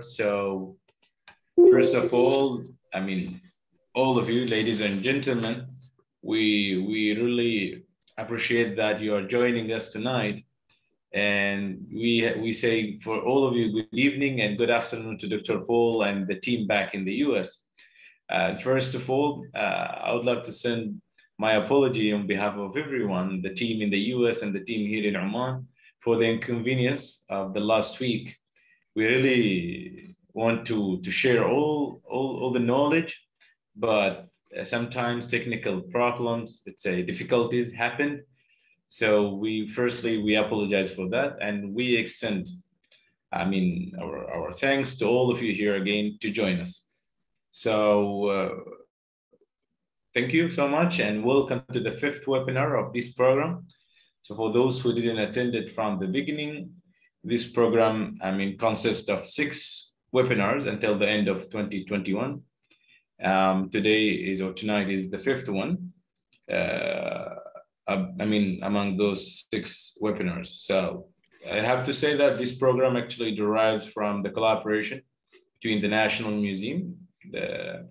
So first of all, I mean, all of you, ladies and gentlemen, we, we really appreciate that you are joining us tonight. And we, we say for all of you, good evening and good afternoon to Dr. Paul and the team back in the US. Uh, first of all, uh, I would like to send my apology on behalf of everyone, the team in the US and the team here in Oman, for the inconvenience of the last week. We really want to, to share all, all, all the knowledge, but sometimes technical problems, let's say difficulties happened. So we firstly, we apologize for that and we extend, I mean, our, our thanks to all of you here again to join us. So uh, thank you so much and welcome to the fifth webinar of this program. So for those who didn't attend it from the beginning, this program, I mean, consists of six webinars until the end of 2021. Um, today is, or tonight is the fifth one. Uh, I mean, among those six webinars. So I have to say that this program actually derives from the collaboration between the National Museum, the,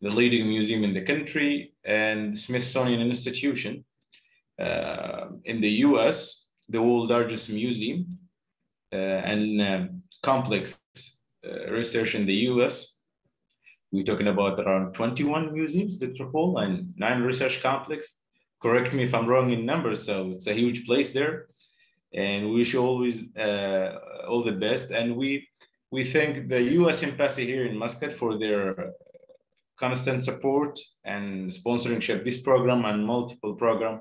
the leading museum in the country, and Smithsonian Institution uh, in the US, the world largest museum and uh, complex uh, research in the US we're talking about around 21 museums, Dr. Paul, and nine research complex. Correct me if I'm wrong in numbers. So it's a huge place there. And we wish you always uh, all the best. And we we thank the U.S. Embassy here in Muscat for their constant support and sponsoring this program and multiple program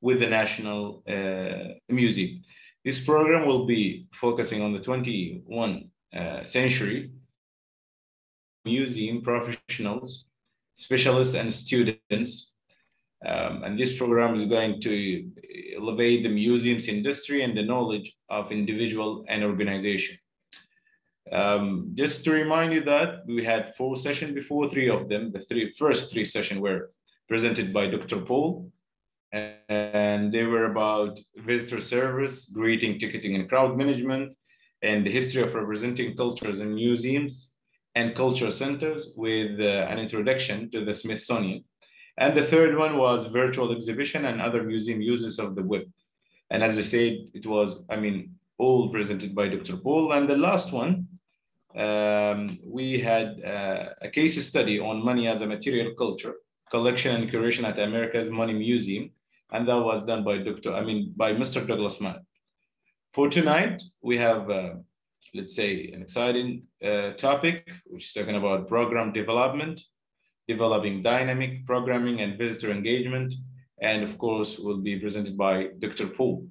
with the National uh, Museum. This program will be focusing on the 21 uh, century museum professionals, specialists, and students. Um, and this program is going to elevate the museum's industry and the knowledge of individual and organization. Um, just to remind you that we had four sessions before, three of them, the three first three sessions were presented by Dr. Paul, and they were about visitor service, greeting, ticketing, and crowd management, and the history of representing cultures in museums, and cultural centers with uh, an introduction to the Smithsonian. And the third one was virtual exhibition and other museum uses of the web. And as I said, it was, I mean, all presented by Dr. Paul. And the last one, um, we had uh, a case study on money as a material culture, collection and curation at America's Money Museum. And that was done by Dr. I mean, by Mr. Douglas Mudd. For tonight, we have uh, let's say, an exciting uh, topic, which is talking about program development, developing dynamic programming and visitor engagement, and of course will be presented by Dr. Paul.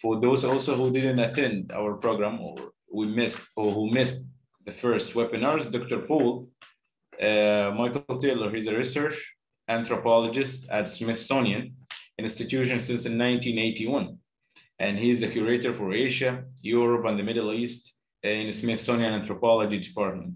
For those also who didn't attend our program or we missed or who missed the first webinars, Dr. Paul, uh, Michael Taylor, he's a research anthropologist at Smithsonian Institution since 1981 and he's the curator for Asia, Europe, and the Middle East in the Smithsonian Anthropology Department.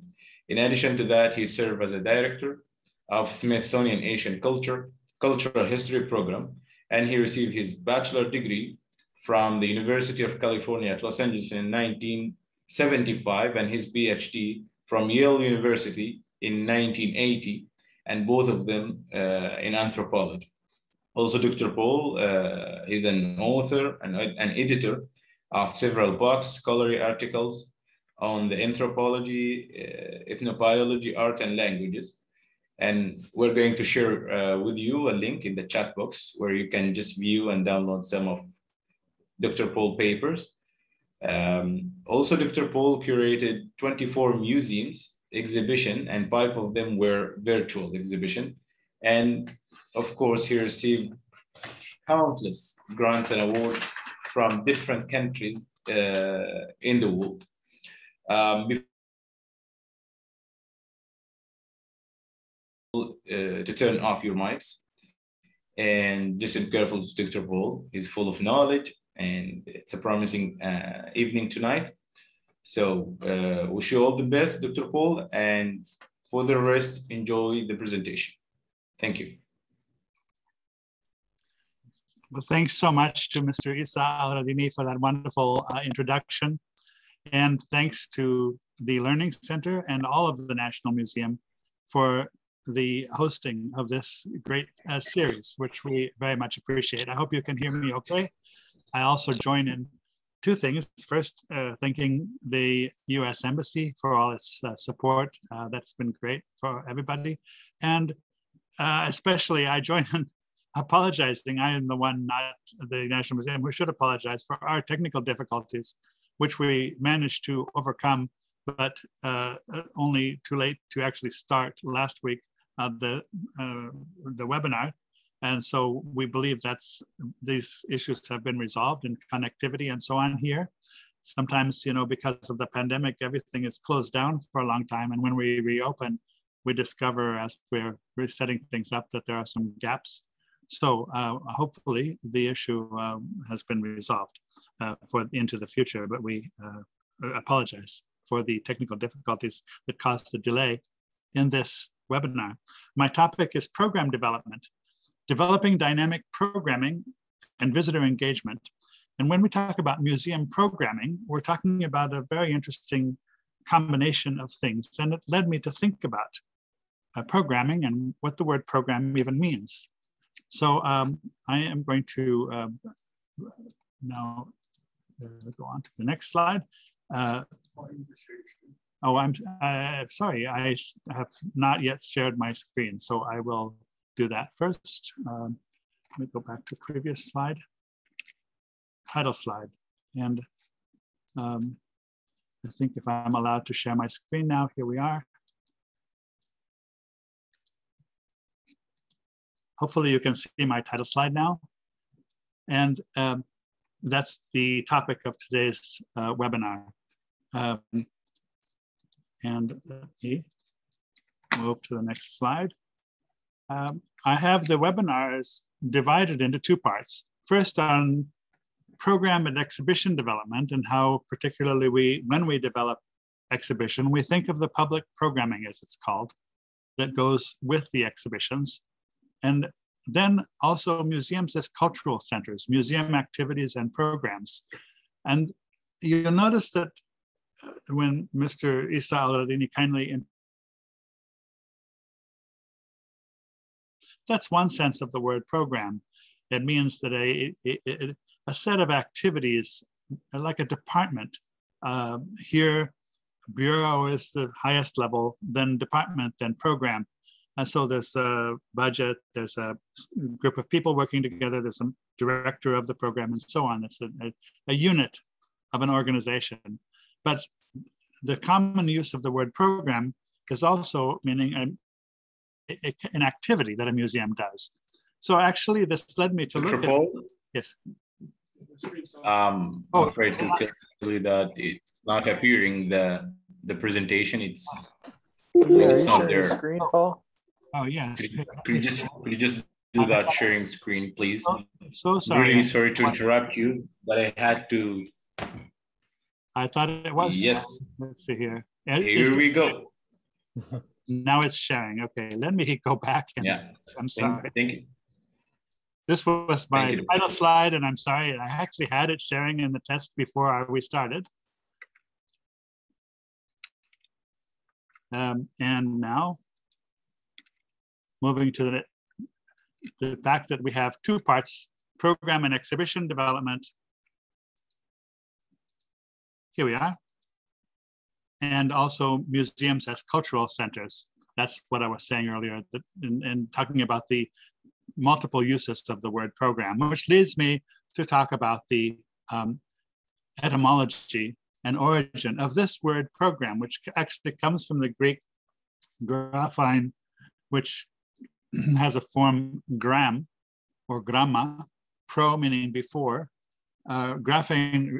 In addition to that, he served as a director of Smithsonian Asian Culture, Cultural History Program, and he received his bachelor degree from the University of California at Los Angeles in 1975 and his PhD from Yale University in 1980, and both of them uh, in anthropology. Also, Dr. Paul uh, is an author and an editor of several books, scholarly articles on the anthropology, uh, ethnobiology, art, and languages. And we're going to share uh, with you a link in the chat box where you can just view and download some of Dr. Paul papers. Um, also, Dr. Paul curated 24 museums exhibition and five of them were virtual exhibition. And of course, he received countless grants and awards from different countries uh, in the world. Um, uh, to turn off your mics and be careful to Dr. Paul. He's full of knowledge and it's a promising uh, evening tonight. So uh, wish you all the best, Dr. Paul, and for the rest, enjoy the presentation. Thank you. Well, thanks so much to Mr. Isa Al-Radimi for that wonderful uh, introduction. And thanks to the Learning Center and all of the National Museum for the hosting of this great uh, series, which we very much appreciate. I hope you can hear me okay. I also join in two things. First, uh, thanking the US Embassy for all its uh, support. Uh, that's been great for everybody. And uh, especially, I join in apologizing. I am the one, not the National Museum, who should apologize for our technical difficulties, which we managed to overcome, but uh, only too late to actually start last week uh, the, the webinar. And so we believe that's these issues have been resolved in connectivity and so on here. Sometimes, you know, because of the pandemic, everything is closed down for a long time. And when we reopen, we discover as we're resetting things up that there are some gaps. So uh, hopefully the issue um, has been resolved uh, for into the future, but we uh, apologize for the technical difficulties that caused the delay in this webinar. My topic is program development developing dynamic programming and visitor engagement. And when we talk about museum programming, we're talking about a very interesting combination of things. And it led me to think about uh, programming and what the word program even means. So um, I am going to um, now uh, go on to the next slide. Uh, oh, I'm uh, sorry, I have not yet shared my screen, so I will do that first. Um, let me go back to previous slide, title slide. And um, I think if I'm allowed to share my screen now, here we are. Hopefully you can see my title slide now. And um, that's the topic of today's uh, webinar. Um, and let me move to the next slide. Um, I have the webinars divided into two parts. First on program and exhibition development and how particularly we, when we develop exhibition, we think of the public programming as it's called, that goes with the exhibitions. And then also museums as cultural centers, museum activities and programs. And you'll notice that uh, when Mr. Isa Al-Radini kindly That's one sense of the word program. It means that a, a, a set of activities, like a department, uh, here, bureau is the highest level, then department, then program. And so there's a budget, there's a group of people working together, there's a director of the program, and so on. It's a, a, a unit of an organization. But the common use of the word program is also meaning an activity that a museum does. So actually, this led me to look at. Yes. Um, oh. I'm afraid to tell you that it's not appearing the the presentation. It's, yeah, it's not there. Screen, Paul? Oh yes. Could you, could you just could you just do that sharing screen, please? Oh, so sorry. Really sorry to interrupt you, but I had to. I thought it was. Yes. Let's see here. Here we go. Now it's sharing. Okay, let me go back. And, yeah. I'm sorry. Thank you. This was my final slide, and I'm sorry. I actually had it sharing in the test before we started. Um, and now, moving to the, the fact that we have two parts, program and exhibition development. Here we are and also museums as cultural centers. That's what I was saying earlier, that in, in talking about the multiple uses of the word program, which leads me to talk about the um, etymology and origin of this word program, which actually comes from the Greek graphein, which has a form gram or gramma, pro meaning before, uh,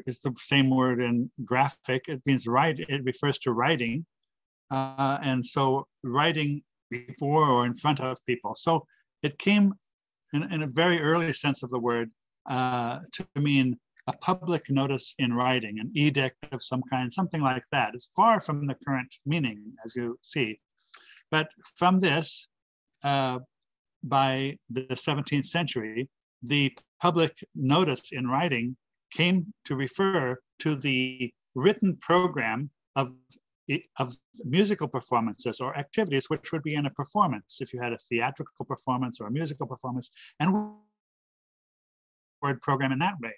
is the same word in graphic. It means write. It refers to writing, uh, and so writing before or in front of people. So it came in, in a very early sense of the word uh, to mean a public notice in writing, an edict of some kind, something like that. It's far from the current meaning, as you see. But from this, uh, by the 17th century, the public notice in writing came to refer to the written program of of musical performances or activities, which would be in a performance, if you had a theatrical performance or a musical performance, and word program in that way.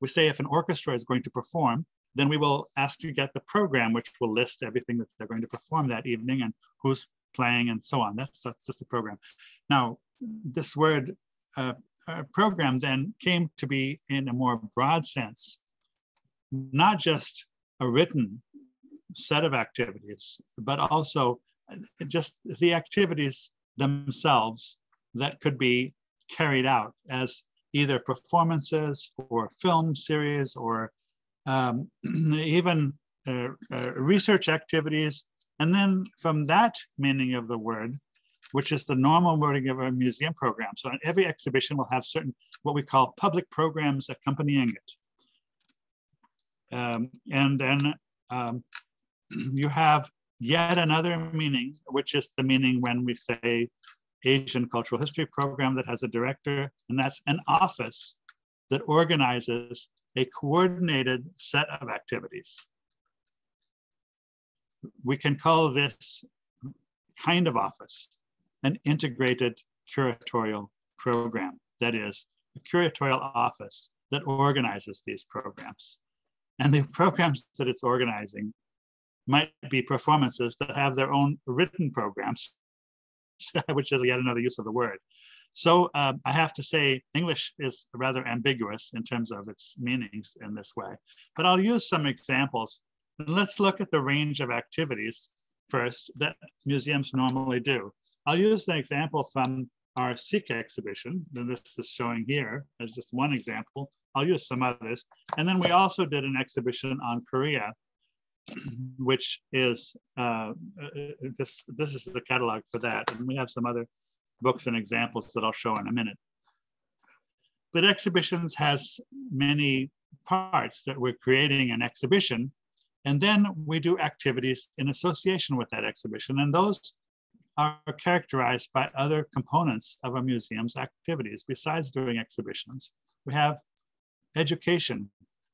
We say if an orchestra is going to perform, then we will ask to get the program, which will list everything that they're going to perform that evening and who's playing and so on. That's, that's just a program. Now, this word uh, uh, program then came to be in a more broad sense, not just a written set of activities, but also just the activities themselves that could be carried out as either performances or film series or um, even uh, uh, research activities. And then from that meaning of the word, which is the normal wording of a museum program. So every exhibition will have certain, what we call public programs accompanying it. Um, and then um, you have yet another meaning, which is the meaning when we say Asian Cultural History Program that has a director, and that's an office that organizes a coordinated set of activities. We can call this kind of office an integrated curatorial program. That is, a curatorial office that organizes these programs. And the programs that it's organizing might be performances that have their own written programs, which is yet another use of the word. So um, I have to say English is rather ambiguous in terms of its meanings in this way, but I'll use some examples. Let's look at the range of activities first that museums normally do. I'll use an example from our Sikh exhibition, and this is showing here as just one example. I'll use some others. And then we also did an exhibition on Korea, which is, uh, uh, this, this is the catalog for that. And we have some other books and examples that I'll show in a minute. But exhibitions has many parts that we're creating an exhibition, and then we do activities in association with that exhibition. And those are characterized by other components of a museum's activities besides doing exhibitions. We have education.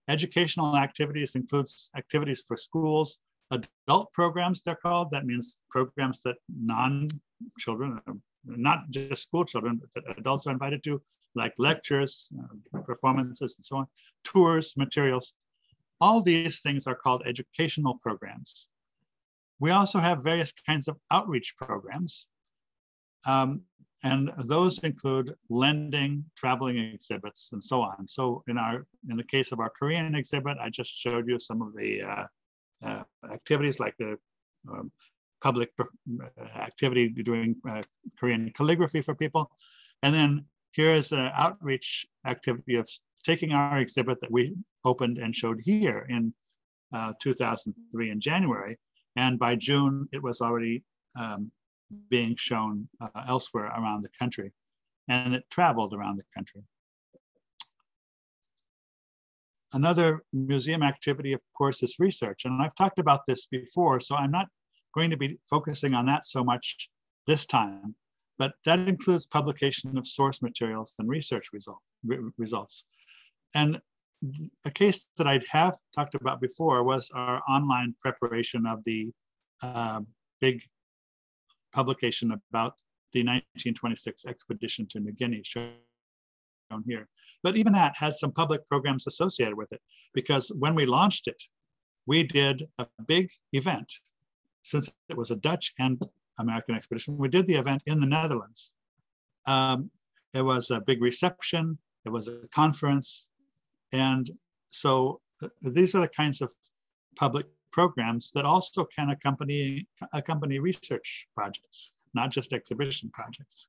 Educational activities includes activities for schools, adult programs they're called. That means programs that non-children, not just school children, but that adults are invited to, like lectures, uh, performances, and so on, tours, materials. All these things are called educational programs. We also have various kinds of outreach programs. Um, and those include lending, traveling exhibits, and so on. So in our in the case of our Korean exhibit, I just showed you some of the uh, uh, activities like the um, public uh, activity doing uh, Korean calligraphy for people. And then here is an outreach activity of taking our exhibit that we opened and showed here in uh, 2003 in January and by June, it was already um, being shown uh, elsewhere around the country. And it traveled around the country. Another museum activity, of course, is research. And I've talked about this before, so I'm not going to be focusing on that so much this time, but that includes publication of source materials and research result, re results. And a case that I'd have talked about before was our online preparation of the uh, big publication about the 1926 expedition to New Guinea shown here. But even that had some public programs associated with it because when we launched it, we did a big event. Since it was a Dutch and American expedition, we did the event in the Netherlands. Um, it was a big reception, it was a conference, and so uh, these are the kinds of public programs that also can accompany, accompany research projects, not just exhibition projects.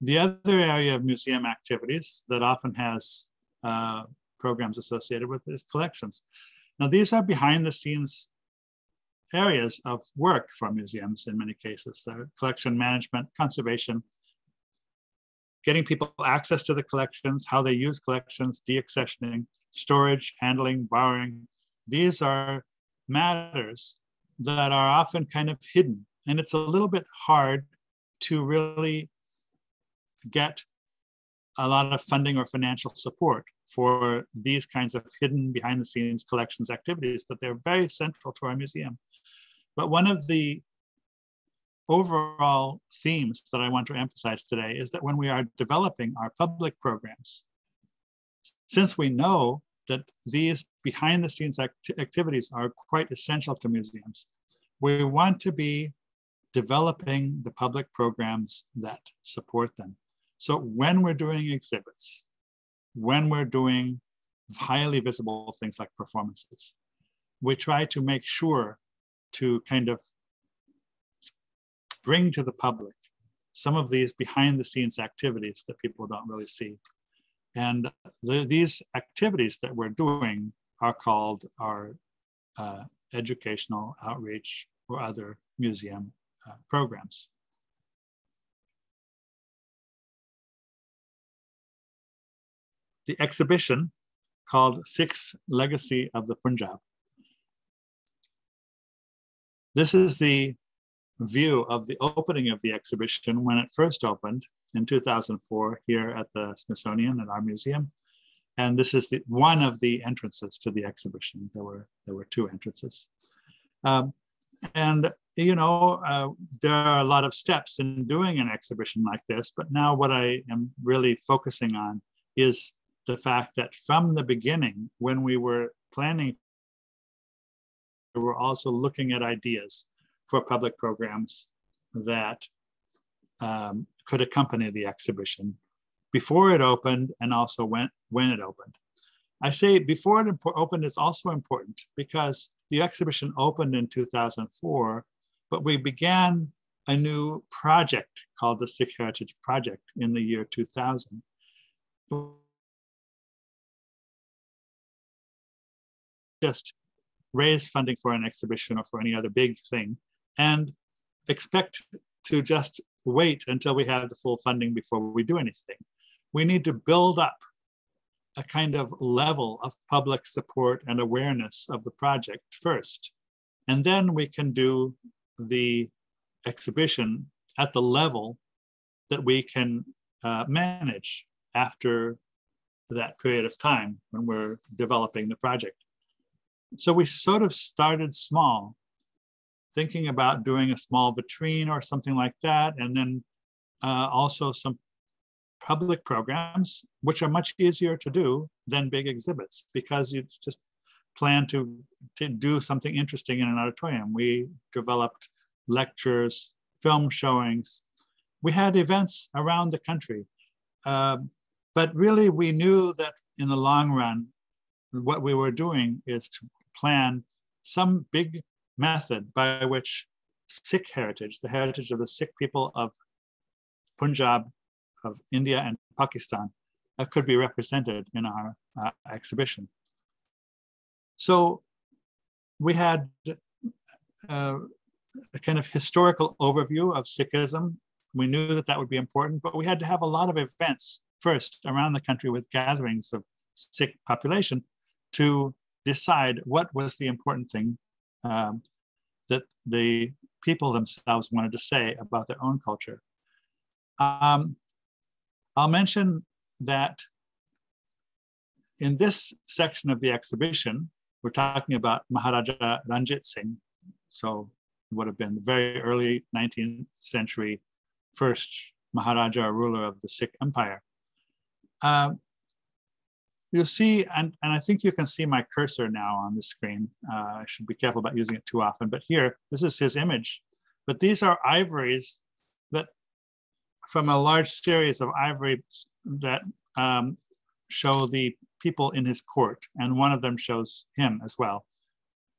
The other area of museum activities that often has uh, programs associated with is collections. Now these are behind the scenes areas of work for museums in many cases, uh, collection management, conservation, getting people access to the collections, how they use collections, deaccessioning, storage, handling, borrowing. These are matters that are often kind of hidden. And it's a little bit hard to really get a lot of funding or financial support for these kinds of hidden behind the scenes collections activities that they're very central to our museum. But one of the overall themes that I want to emphasize today is that when we are developing our public programs, since we know that these behind the scenes act activities are quite essential to museums, we want to be developing the public programs that support them. So when we're doing exhibits, when we're doing highly visible things like performances, we try to make sure to kind of bring to the public some of these behind the scenes activities that people don't really see. And the, these activities that we're doing are called our uh, educational outreach or other museum uh, programs. The exhibition called Sikhs Legacy of the Punjab. This is the view of the opening of the exhibition when it first opened in 2004 here at the Smithsonian at our museum. And this is the, one of the entrances to the exhibition. There were, there were two entrances. Um, and, you know, uh, there are a lot of steps in doing an exhibition like this, but now what I am really focusing on is the fact that from the beginning, when we were planning, we were also looking at ideas for public programs that um, could accompany the exhibition before it opened and also when, when it opened. I say before it opened is also important because the exhibition opened in 2004, but we began a new project called the Sikh Heritage Project in the year 2000. Just raise funding for an exhibition or for any other big thing and expect to just wait until we have the full funding before we do anything. We need to build up a kind of level of public support and awareness of the project first. And then we can do the exhibition at the level that we can uh, manage after that period of time when we're developing the project. So we sort of started small thinking about doing a small vitrine or something like that. And then uh, also some public programs, which are much easier to do than big exhibits because you just plan to, to do something interesting in an auditorium. We developed lectures, film showings. We had events around the country. Uh, but really, we knew that in the long run, what we were doing is to plan some big method by which Sikh heritage, the heritage of the Sikh people of Punjab, of India and Pakistan, uh, could be represented in our uh, exhibition. So we had uh, a kind of historical overview of Sikhism. We knew that that would be important, but we had to have a lot of events first around the country with gatherings of Sikh population to decide what was the important thing um, that the people themselves wanted to say about their own culture. Um, I'll mention that in this section of the exhibition, we're talking about Maharaja Ranjit Singh. So it would have been the very early 19th century first Maharaja ruler of the Sikh Empire. Um, you'll see, and, and I think you can see my cursor now on the screen. Uh, I should be careful about using it too often, but here, this is his image. But these are ivories that from a large series of ivories that um, show the people in his court, and one of them shows him as well.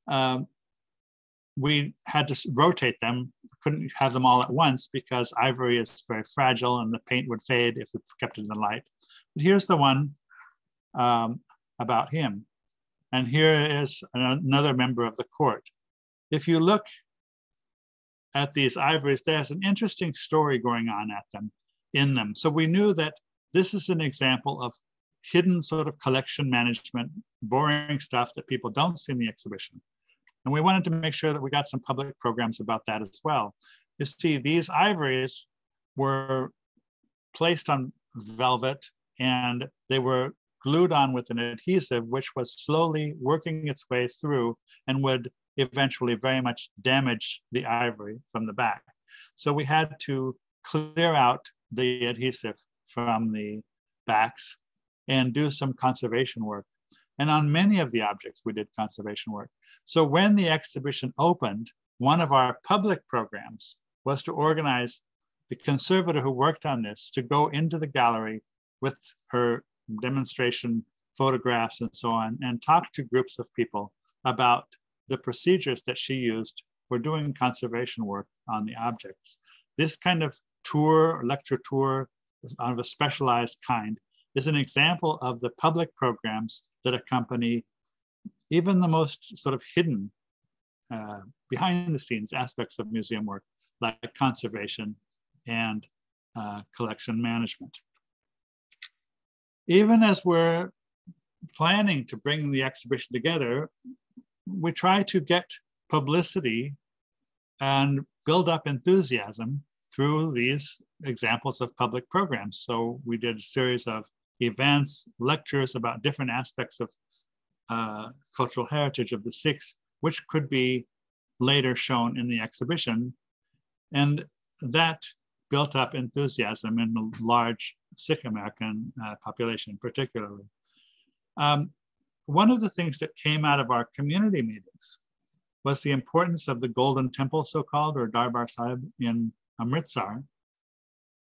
Um, we had to rotate them, couldn't have them all at once because ivory is very fragile and the paint would fade if we kept it in the light. But here's the one um, about him. And here is another member of the court. If you look at these ivories, there's an interesting story going on at them, in them. So we knew that this is an example of hidden sort of collection management, boring stuff that people don't see in the exhibition. And we wanted to make sure that we got some public programs about that as well. You see, these ivories were placed on velvet and they were glued on with an adhesive, which was slowly working its way through and would eventually very much damage the ivory from the back. So we had to clear out the adhesive from the backs and do some conservation work. And on many of the objects, we did conservation work. So when the exhibition opened, one of our public programs was to organize the conservator who worked on this to go into the gallery with her demonstration photographs and so on and talk to groups of people about the procedures that she used for doing conservation work on the objects. This kind of tour, lecture tour of a specialized kind is an example of the public programs that accompany even the most sort of hidden uh, behind the scenes aspects of museum work, like conservation and uh, collection management. Even as we're planning to bring the exhibition together, we try to get publicity and build up enthusiasm through these examples of public programs. So we did a series of events, lectures about different aspects of uh, cultural heritage of the Sikhs, which could be later shown in the exhibition. And that built up enthusiasm in the large Sikh American uh, population, particularly. Um, one of the things that came out of our community meetings was the importance of the Golden Temple, so-called, or Darbar Sahib in Amritsar,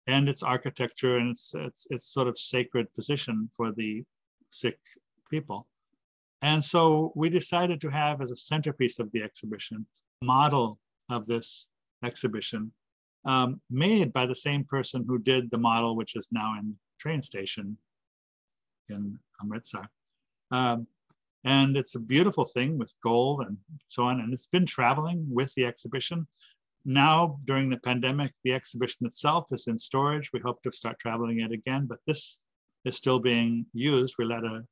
and its architecture and its, its, its sort of sacred position for the Sikh people. And so we decided to have as a centerpiece of the exhibition, model of this exhibition, um, made by the same person who did the model, which is now in train station in Amritsar. Um, and it's a beautiful thing with gold and so on. And it's been traveling with the exhibition. Now, during the pandemic, the exhibition itself is in storage. We hope to start traveling it again, but this is still being used. We let a,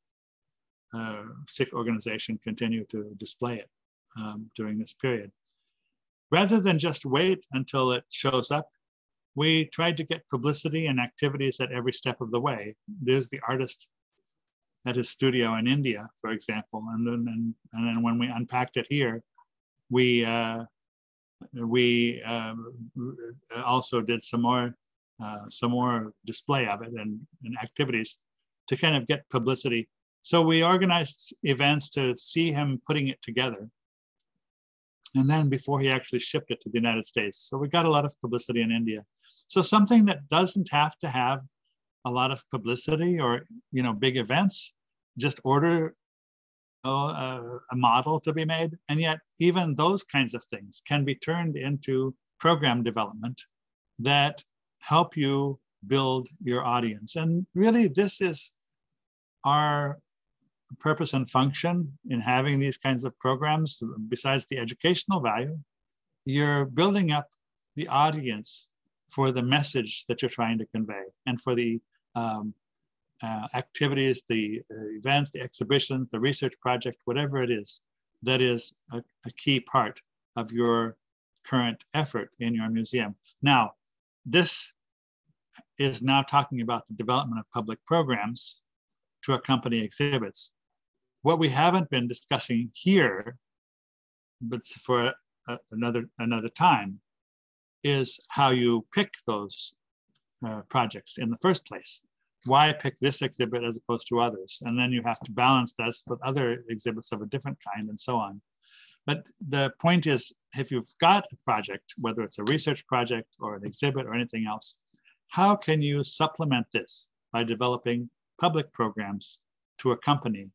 a Sikh organization continue to display it um, during this period. Rather than just wait until it shows up, we tried to get publicity and activities at every step of the way. There's the artist at his studio in India, for example, and then and, and then when we unpacked it here, we uh, we uh, also did some more uh, some more display of it and, and activities to kind of get publicity. So we organized events to see him putting it together. And then before he actually shipped it to the United States. So we got a lot of publicity in India. So something that doesn't have to have a lot of publicity or you know big events, just order a, a model to be made. And yet, even those kinds of things can be turned into program development that help you build your audience. And really, this is our purpose and function in having these kinds of programs, besides the educational value, you're building up the audience for the message that you're trying to convey and for the um, uh, activities, the uh, events, the exhibitions, the research project, whatever it is, that is a, a key part of your current effort in your museum. Now, this is now talking about the development of public programs to accompany exhibits. What we haven't been discussing here, but for a, another, another time, is how you pick those uh, projects in the first place why pick this exhibit as opposed to others? And then you have to balance this with other exhibits of a different kind and so on. But the point is, if you've got a project, whether it's a research project or an exhibit or anything else, how can you supplement this by developing public programs to accompany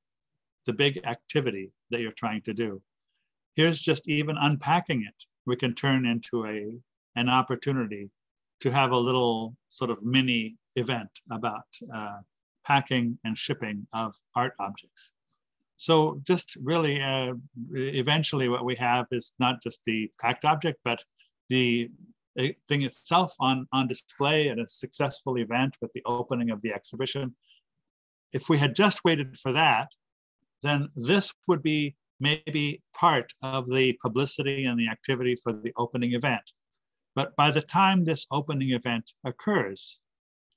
the big activity that you're trying to do? Here's just even unpacking it. We can turn into a, an opportunity to have a little sort of mini event about uh, packing and shipping of art objects. So just really, uh, eventually what we have is not just the packed object, but the uh, thing itself on, on display at a successful event with the opening of the exhibition. If we had just waited for that, then this would be maybe part of the publicity and the activity for the opening event. But by the time this opening event occurs,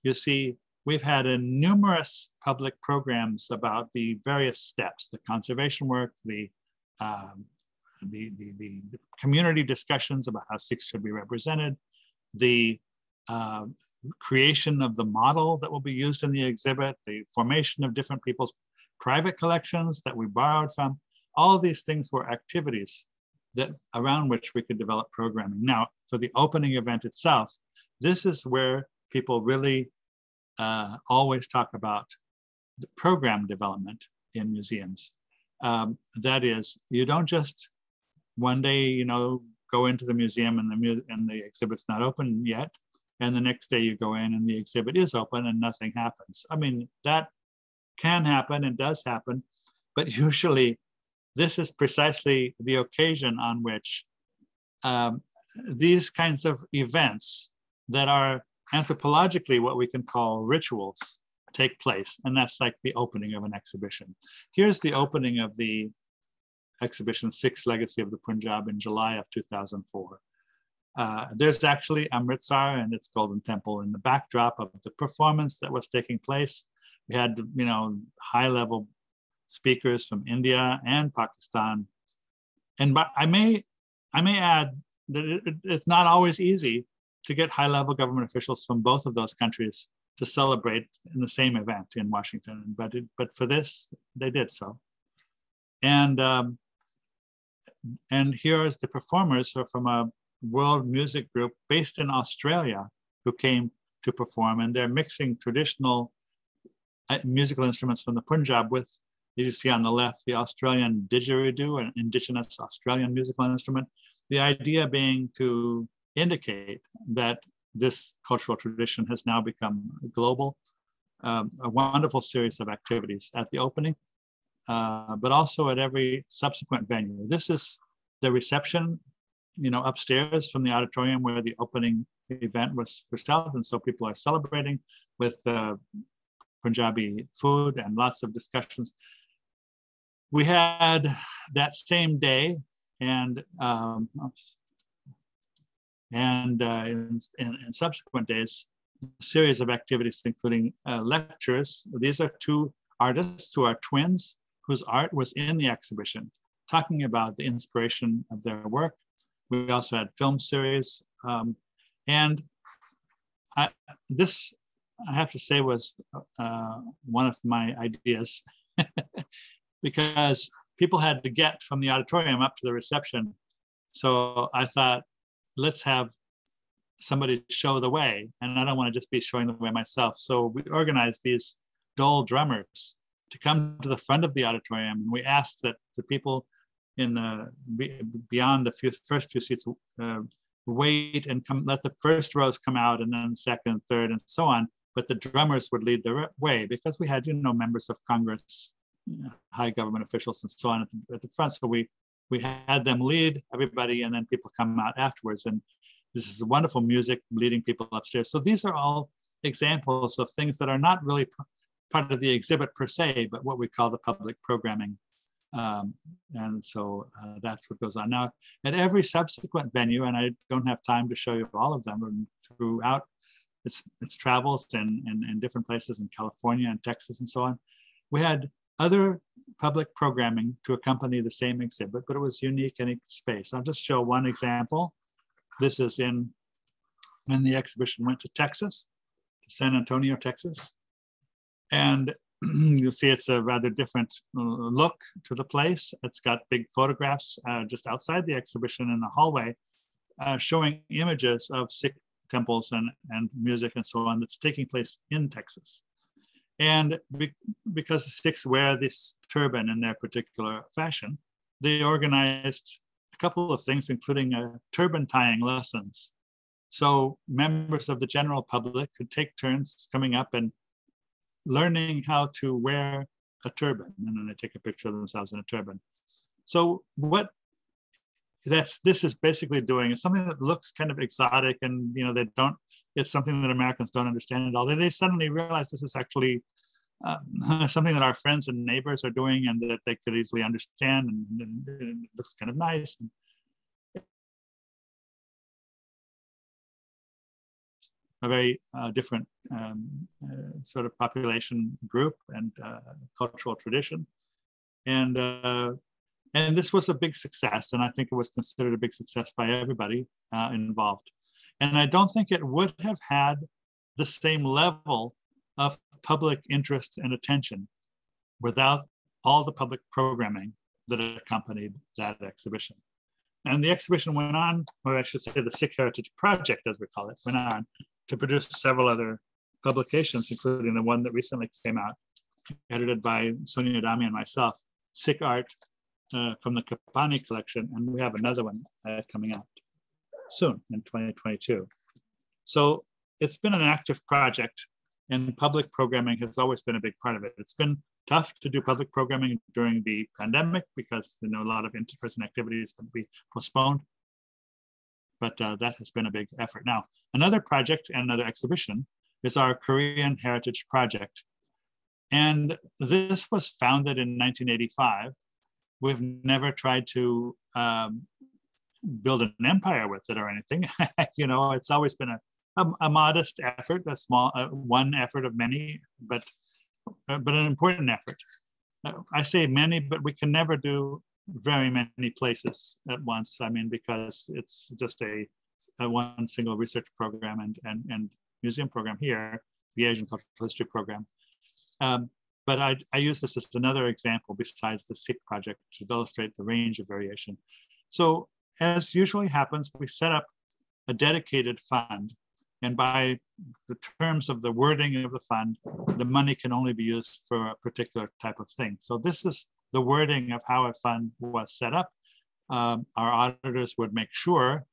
you see we've had a numerous public programs about the various steps, the conservation work, the, um, the, the, the, community discussions about how Sikhs should be represented, the uh, creation of the model that will be used in the exhibit, the formation of different people's private collections that we borrowed from. All these things were activities that around which we could develop programming. Now, for the opening event itself, this is where people really uh, always talk about the program development in museums. Um, that is, you don't just one day, you know, go into the museum and the mu and the exhibit's not open yet, and the next day you go in and the exhibit is open and nothing happens. I mean, that can happen and does happen, but usually this is precisely the occasion on which um, these kinds of events that are anthropologically what we can call rituals take place. And that's like the opening of an exhibition. Here's the opening of the exhibition Sikhs Legacy of the Punjab in July of 2004. Uh, there's actually Amritsar and its Golden Temple in the backdrop of the performance that was taking place. We had, you know, high level speakers from India and Pakistan. And but I may, I may add that it, it's not always easy to get high level government officials from both of those countries to celebrate in the same event in Washington. But, it, but for this, they did so. And, um, and here's the performers are from a world music group based in Australia who came to perform and they're mixing traditional uh, musical instruments from the Punjab with, as you see on the left, the Australian didgeridoo, an indigenous Australian musical instrument. The idea being to indicate that this cultural tradition has now become global. Um, a wonderful series of activities at the opening, uh, but also at every subsequent venue. This is the reception, you know, upstairs from the auditorium where the opening event was, held. And so people are celebrating with uh, Punjabi food and lots of discussions. We had that same day, and um, and uh, in, in, in, subsequent days, a series of activities, including uh, lectures. These are two artists who are twins whose art was in the exhibition, talking about the inspiration of their work. We also had film series. Um, and I, this, I have to say, was uh, one of my ideas because people had to get from the auditorium up to the reception. So I thought, let's have somebody show the way. And I don't want to just be showing the way myself. So we organized these dhol drummers to come to the front of the auditorium. And we asked that the people in the beyond the few, first few seats uh, wait and come, let the first rows come out and then second, third, and so on. But the drummers would lead the way because we had, you know, members of Congress, high government officials, and so on at the, at the front. So we we had them lead everybody and then people come out afterwards and this is wonderful music leading people upstairs so these are all examples of things that are not really part of the exhibit per se but what we call the public programming um, and so uh, that's what goes on now at every subsequent venue and i don't have time to show you all of them And throughout its, its travels in, in, in different places in california and texas and so on we had other public programming to accompany the same exhibit, but it was unique in each space. I'll just show one example. This is in when the exhibition went to Texas, to San Antonio, Texas. And you'll see it's a rather different uh, look to the place. It's got big photographs uh, just outside the exhibition in the hallway uh, showing images of Sikh temples and, and music and so on that's taking place in Texas. And be, because the Sikhs wear this turban in their particular fashion, they organized a couple of things, including uh, turban tying lessons. So members of the general public could take turns coming up and learning how to wear a turban, and then they take a picture of themselves in a turban. So what that's this is basically doing is something that looks kind of exotic and you know they don't it's something that americans don't understand at all they, they suddenly realize this is actually uh, something that our friends and neighbors are doing and that they could easily understand and, and, and it looks kind of nice and, a very uh, different um, uh, sort of population group and uh, cultural tradition. And, uh, and this was a big success. And I think it was considered a big success by everybody uh, involved. And I don't think it would have had the same level of public interest and attention without all the public programming that accompanied that exhibition. And the exhibition went on, or I should say the Sikh Heritage Project, as we call it, went on to produce several other publications, including the one that recently came out, edited by Sonia Dhami and myself, Sikh Art uh, from the Kapany collection. And we have another one uh, coming out soon in 2022. So it's been an active project and public programming has always been a big part of it. It's been tough to do public programming during the pandemic because you know a lot of in-person activities can be postponed. But uh, that has been a big effort. Now, another project and another exhibition is our Korean Heritage Project. And this was founded in 1985. We've never tried to um, build an empire with it or anything. you know, it's always been a, a, a modest effort, a small, uh, one effort of many, but uh, but an important effort. Uh, I say many, but we can never do very many places at once. I mean, because it's just a, a one single research program and, and, and museum program here, the Asian Cultural History Program. Um, but I, I use this as another example besides the Sikh project to illustrate the range of variation. So as usually happens, we set up a dedicated fund and by the terms of the wording of the fund, the money can only be used for a particular type of thing. So this is the wording of how a fund was set up. Um, our auditors would make sure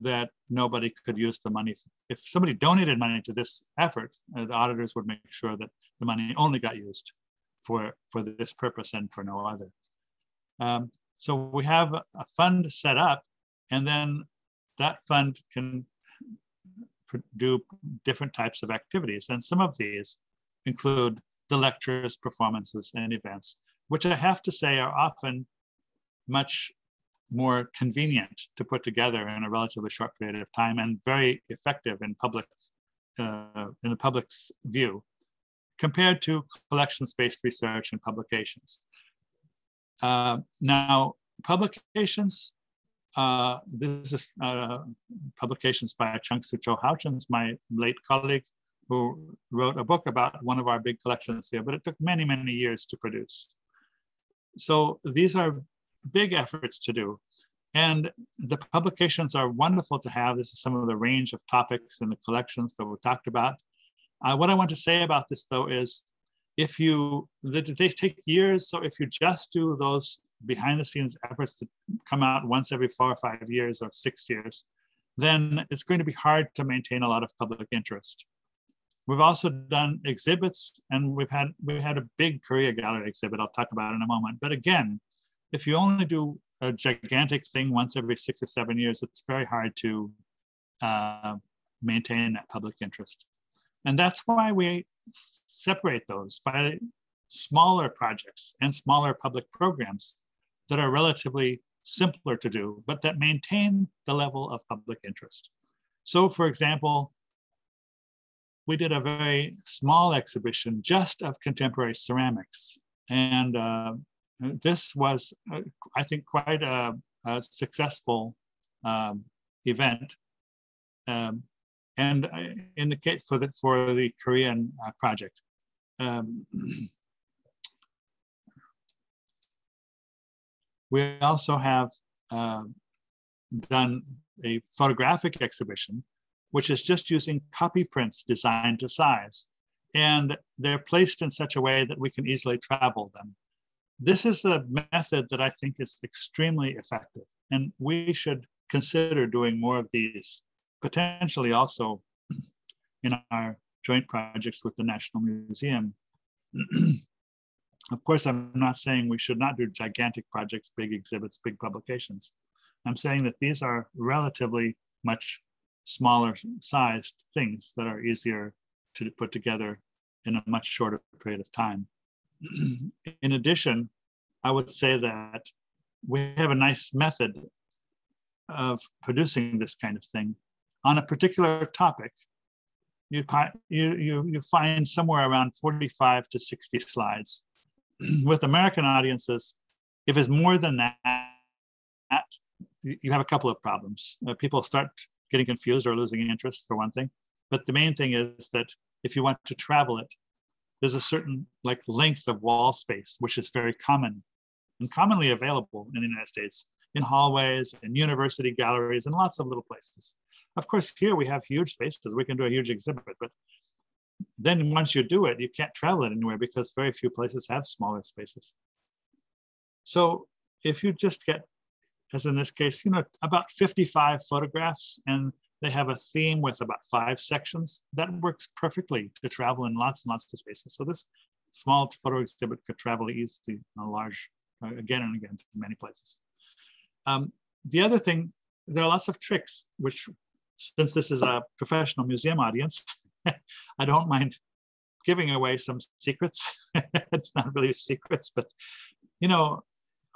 that nobody could use the money. If somebody donated money to this effort, uh, the auditors would make sure that the money only got used for, for this purpose and for no other. Um, so we have a fund set up and then that fund can do different types of activities. And some of these include the lectures, performances, and events, which I have to say are often much more convenient to put together in a relatively short period of time and very effective in public uh, in the public's view compared to collections-based research and publications. Uh, now, publications uh, this is uh, publications by Chung Soo Cho Houchins, my late colleague, who wrote a book about one of our big collections here, but it took many, many years to produce. So these are big efforts to do. And the publications are wonderful to have. This is some of the range of topics in the collections that we talked about. Uh, what I want to say about this though is if you, they take years. So if you just do those behind the scenes efforts to come out once every four or five years or six years, then it's going to be hard to maintain a lot of public interest. We've also done exhibits and we've had we had a big Korea gallery exhibit I'll talk about in a moment. But again, if you only do a gigantic thing once every six or seven years, it's very hard to uh, maintain that public interest. And that's why we separate those by smaller projects and smaller public programs that are relatively simpler to do, but that maintain the level of public interest. So for example, we did a very small exhibition just of contemporary ceramics. And uh, this was, uh, I think, quite a, a successful um, event. Um, and in the case for the, for the Korean uh, project. Um, We also have uh, done a photographic exhibition, which is just using copy prints designed to size. And they're placed in such a way that we can easily travel them. This is a method that I think is extremely effective. And we should consider doing more of these, potentially also in our joint projects with the National Museum. Of course, I'm not saying we should not do gigantic projects, big exhibits, big publications. I'm saying that these are relatively much smaller sized things that are easier to put together in a much shorter period of time. in addition, I would say that we have a nice method of producing this kind of thing on a particular topic. you, you, you, you find somewhere around 45 to 60 slides. With American audiences, if it's more than that, you have a couple of problems. Uh, people start getting confused or losing interest for one thing. But the main thing is that if you want to travel it, there's a certain like length of wall space, which is very common and commonly available in the United States in hallways and university galleries and lots of little places. Of course, here we have huge spaces. We can do a huge exhibit, but then once you do it, you can't travel it anywhere because very few places have smaller spaces. So if you just get, as in this case, you know, about 55 photographs and they have a theme with about five sections, that works perfectly to travel in lots and lots of spaces. So this small photo exhibit could travel easily in a large, uh, again and again to many places. Um, the other thing, there are lots of tricks, which since this is a professional museum audience, I don't mind giving away some secrets. it's not really secrets, but you know,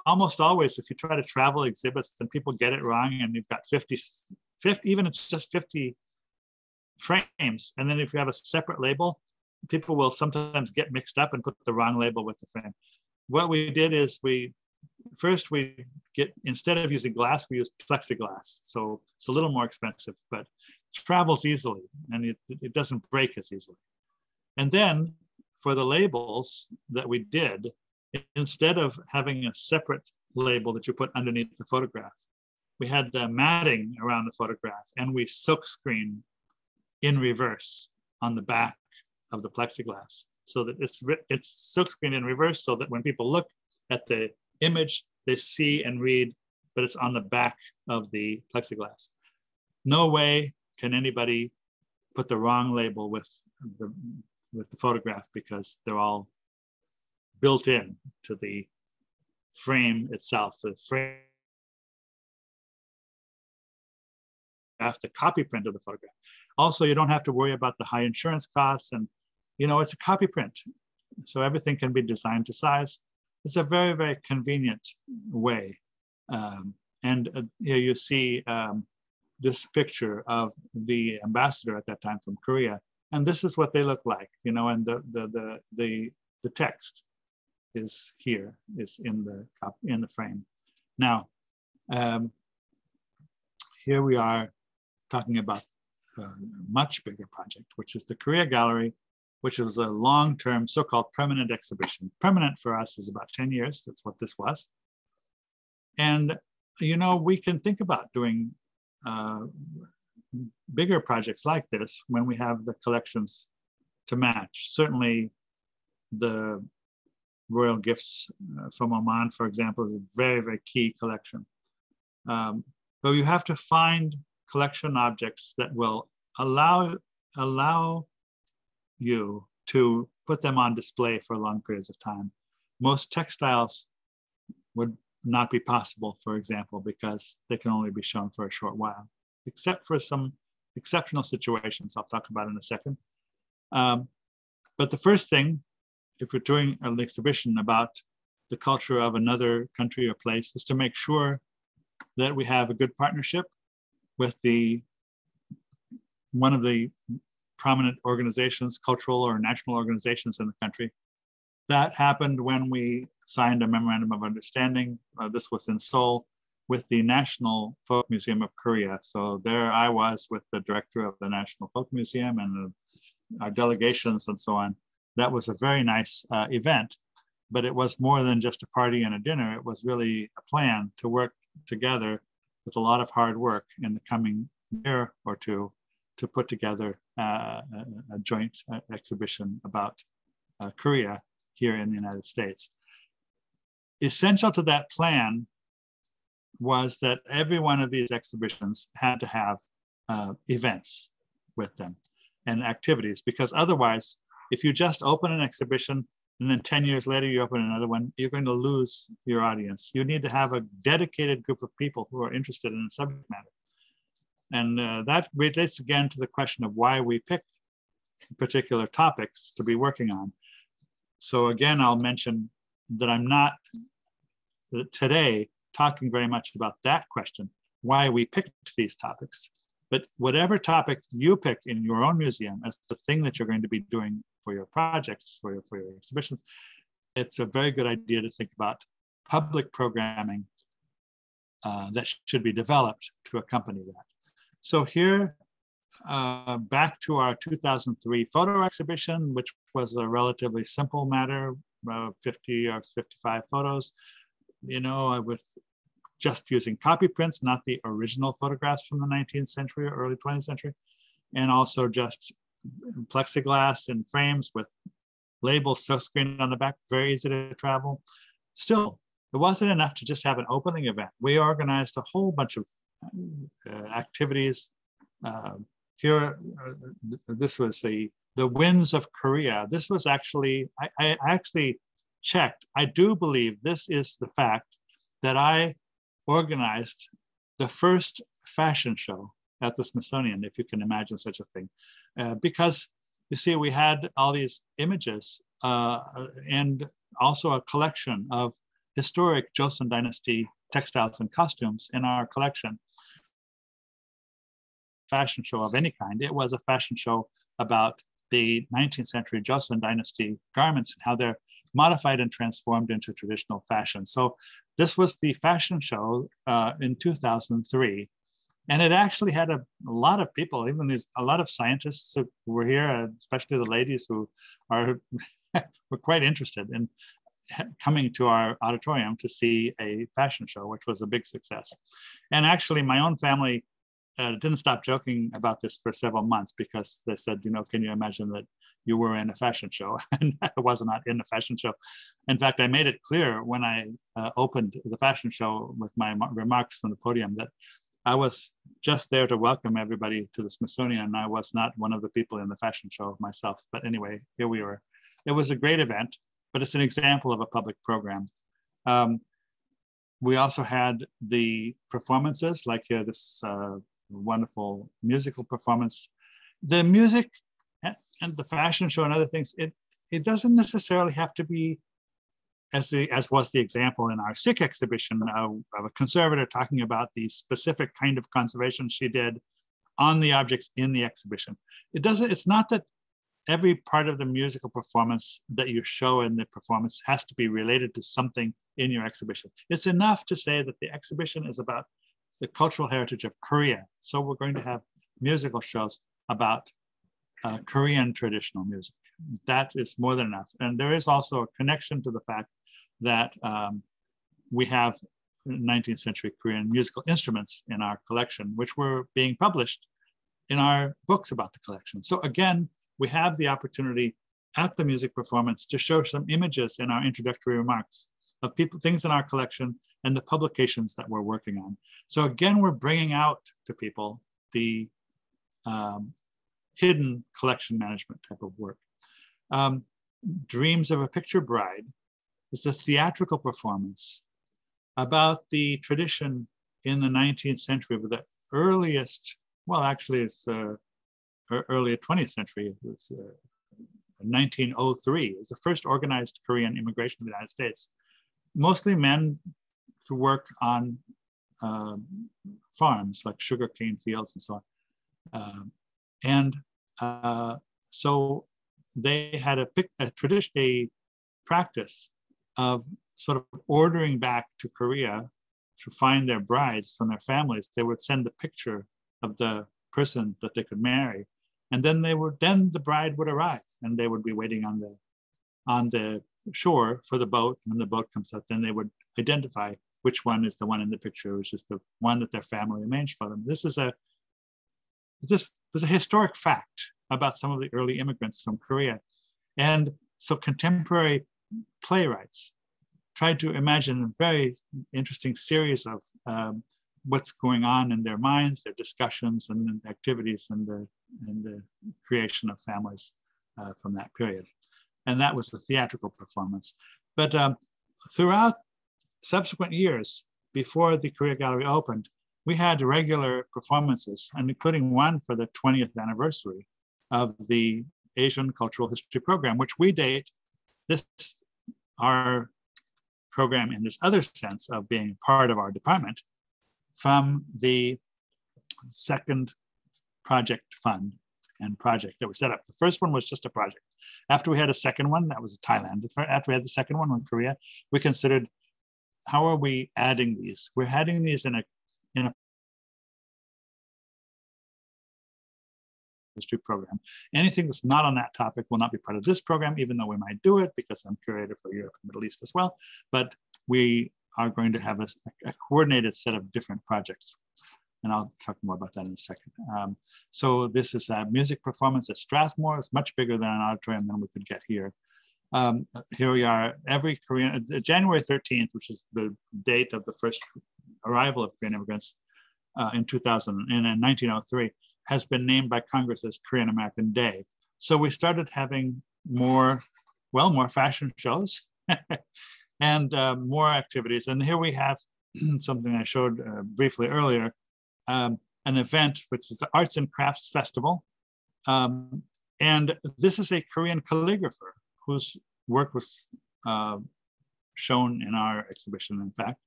almost always if you try to travel exhibits, then people get it wrong and you've got 50, 50 even it's just 50 frames. And then if you have a separate label, people will sometimes get mixed up and put the wrong label with the frame. What we did is we first we get instead of using glass, we use plexiglass. So it's a little more expensive, but travels easily and it, it doesn't break as easily. And then for the labels that we did, instead of having a separate label that you put underneath the photograph, we had the matting around the photograph and we silk screen in reverse on the back of the plexiglass so that it's it's silk screen in reverse so that when people look at the image they see and read, but it's on the back of the plexiglass. No way can anybody put the wrong label with the, with the photograph because they're all built in to the frame itself. The frame the copy print of the photograph. Also, you don't have to worry about the high insurance costs and you know, it's a copy print. So everything can be designed to size it's a very, very convenient way. Um, and uh, here you see um, this picture of the ambassador at that time from Korea. And this is what they look like, you know, and the, the, the, the, the text is here, is in the, cup, in the frame. Now, um, here we are talking about a much bigger project, which is the Korea Gallery which was a long-term so-called permanent exhibition. Permanent for us is about 10 years. That's what this was. And, you know, we can think about doing uh, bigger projects like this when we have the collections to match. Certainly the royal gifts uh, from Oman, for example, is a very, very key collection. Um, but you have to find collection objects that will allow, allow you to put them on display for long periods of time. Most textiles would not be possible, for example, because they can only be shown for a short while, except for some exceptional situations I'll talk about in a second. Um, but the first thing, if we're doing an exhibition about the culture of another country or place, is to make sure that we have a good partnership with the one of the prominent organizations, cultural or national organizations in the country. That happened when we signed a memorandum of understanding. Uh, this was in Seoul with the National Folk Museum of Korea. So there I was with the director of the National Folk Museum and our delegations and so on. That was a very nice uh, event, but it was more than just a party and a dinner. It was really a plan to work together with a lot of hard work in the coming year or two to put together uh, a, a, joint uh, exhibition about uh, Korea here in the United States. Essential to that plan was that every one of these exhibitions had to have uh, events with them and activities, because otherwise, if you just open an exhibition and then 10 years later you open another one, you're going to lose your audience. You need to have a dedicated group of people who are interested in the subject matter. And uh, that relates again to the question of why we pick particular topics to be working on. So again, I'll mention that I'm not today talking very much about that question, why we picked these topics. But whatever topic you pick in your own museum as the thing that you're going to be doing for your projects, for your, for your exhibitions, it's a very good idea to think about public programming uh, that should be developed to accompany that. So here, uh, back to our 2003 photo exhibition, which was a relatively simple matter, uh, 50 or 55 photos, you know, with just using copy prints, not the original photographs from the 19th century or early 20th century, and also just plexiglass and frames with labels so screened on the back, very easy to travel. Still, it wasn't enough to just have an opening event. We organized a whole bunch of uh, activities. Uh, here, uh, this was the the winds of Korea. This was actually I, I actually checked. I do believe this is the fact that I organized the first fashion show at the Smithsonian, if you can imagine such a thing, uh, because you see, we had all these images uh, and also a collection of historic Joseon Dynasty textiles and costumes in our collection. Fashion show of any kind. It was a fashion show about the 19th century Joseon Dynasty garments and how they're modified and transformed into traditional fashion. So this was the fashion show uh, in 2003. And it actually had a, a, lot of people, even these, a lot of scientists who were here, especially the ladies who are were quite interested in coming to our auditorium to see a fashion show, which was a big success. And actually, my own family uh, didn't stop joking about this for several months because they said, you know, can you imagine that you were in a fashion show? and I was not in a fashion show. In fact, I made it clear when I uh, opened the fashion show with my remarks from the podium that I was just there to welcome everybody to the Smithsonian. And I was not one of the people in the fashion show myself. But anyway, here we were. It was a great event, but it's an example of a public program. Um, we also had the performances, like uh, this uh, wonderful musical performance. The music and the fashion show and other things, it, it doesn't necessarily have to be as, the, as was the example in our Sikh exhibition of a conservator talking about the specific kind of conservation she did on the objects in the exhibition. It doesn't, it's not that every part of the musical performance that you show in the performance has to be related to something in your exhibition. It's enough to say that the exhibition is about the cultural heritage of Korea. So we're going to have musical shows about uh, Korean traditional music. That is more than enough. And there is also a connection to the fact that um, we have 19th century Korean musical instruments in our collection, which were being published in our books about the collection. So again, we have the opportunity at the music performance to show some images in our introductory remarks of people, things in our collection and the publications that we're working on. So again, we're bringing out to people the um, hidden collection management type of work. Um, Dreams of a Picture Bride is a theatrical performance about the tradition in the 19th century with the earliest, well, actually it's uh, early 20th century, it was uh, 1903, it was the first organized Korean immigration to the United States. Mostly men who work on uh, farms like sugarcane fields and so on. Um, and uh, so they had a, a tradition, a practice of sort of ordering back to Korea to find their brides from their families. They would send a picture of the person that they could marry, and then they would then the bride would arrive, and they would be waiting on the on the shore for the boat. And the boat comes up, then they would identify which one is the one in the picture, which is the one that their family arranged for them. This is a this was a historic fact about some of the early immigrants from Korea. And so contemporary playwrights tried to imagine a very interesting series of um, what's going on in their minds, their discussions and activities and the, and the creation of families uh, from that period. And that was the theatrical performance. But um, throughout subsequent years, before the Korea Gallery opened, we had regular performances, and including one for the 20th anniversary of the Asian Cultural History Program, which we date this our program in this other sense of being part of our department from the second project fund and project that we set up. The first one was just a project. After we had a second one, that was Thailand. After we had the second one in Korea, we considered how are we adding these? We're adding these in a in a history program. Anything that's not on that topic will not be part of this program, even though we might do it because I'm curator for Europe and Middle East as well. But we are going to have a, a coordinated set of different projects. And I'll talk more about that in a second. Um, so this is a music performance at Strathmore. It's much bigger than an auditorium than we could get here. Um, here we are, every Korean, uh, January 13th, which is the date of the first arrival of Korean immigrants uh, in 2000, in 1903, has been named by Congress as Korean American Day. So we started having more, well, more fashion shows and uh, more activities. And here we have something I showed uh, briefly earlier, um, an event which is the Arts and Crafts Festival. Um, and this is a Korean calligrapher whose work was uh, shown in our exhibition, in fact.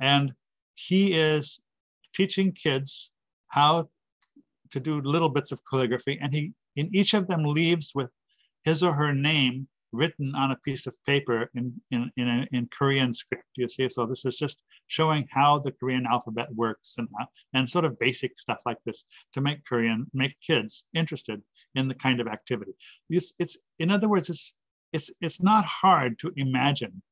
And he is teaching kids how to do little bits of calligraphy. And he, in each of them, leaves with his or her name written on a piece of paper in, in, in, a, in Korean script. You see, so this is just showing how the Korean alphabet works and, how, and sort of basic stuff like this to make Korean, make kids interested in the kind of activity. It's, it's in other words, it's, it's, it's not hard to imagine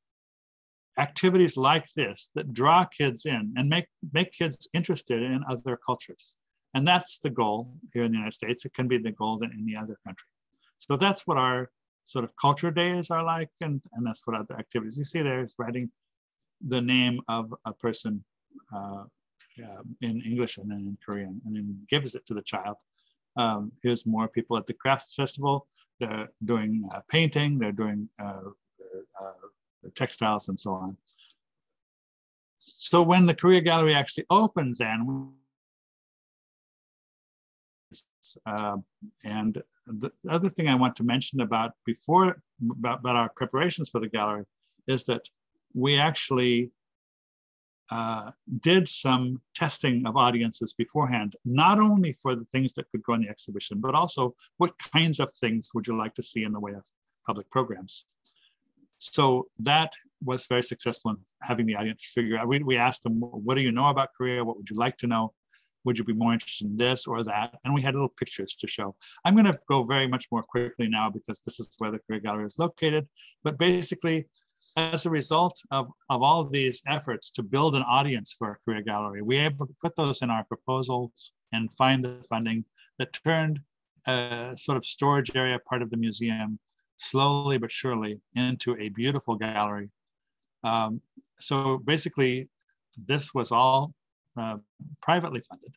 activities like this that draw kids in and make, make kids interested in other cultures. And that's the goal here in the United States. It can be the goal in any other country. So that's what our sort of culture days are like, and, and that's what other activities. You see there is writing the name of a person uh, uh, in English and then in Korean, and then gives it to the child. Um, here's more people at the craft festival. They're doing uh, painting, they're doing uh, uh, textiles and so on. So when the Korea Gallery actually opened then, uh, and the other thing I want to mention about before about, about our preparations for the gallery is that we actually uh, did some testing of audiences beforehand, not only for the things that could go in the exhibition, but also what kinds of things would you like to see in the way of public programs. So that was very successful in having the audience figure out. We, we asked them, what do you know about Korea? What would you like to know? Would you be more interested in this or that? And we had little pictures to show. I'm going to go very much more quickly now because this is where the Korea Gallery is located. But basically, as a result of, of all of these efforts to build an audience for a Korea Gallery, we were able to put those in our proposals and find the funding that turned a sort of storage area part of the museum slowly but surely into a beautiful gallery. Um, so basically, this was all uh, privately funded.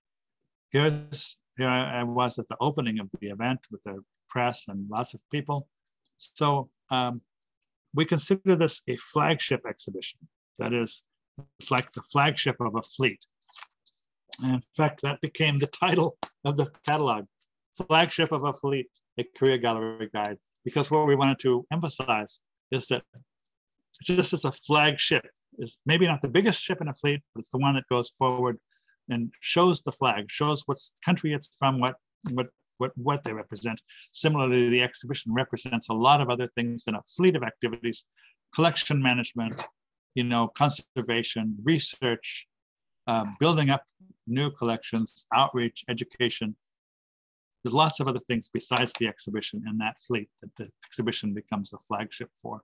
Here's, here I was at the opening of the event with the press and lots of people. So um, we consider this a flagship exhibition. That is, it's like the flagship of a fleet. And in fact, that became the title of the catalog, Flagship of a Fleet, a Korea Gallery Guide, because what we wanted to emphasize is that just as a flagship is maybe not the biggest ship in a fleet, but it's the one that goes forward and shows the flag, shows what country it's from, what, what what, what they represent. Similarly, the exhibition represents a lot of other things in a fleet of activities, collection management, you know, conservation, research, uh, building up new collections, outreach, education. There's lots of other things besides the exhibition in that fleet that the exhibition becomes the flagship for.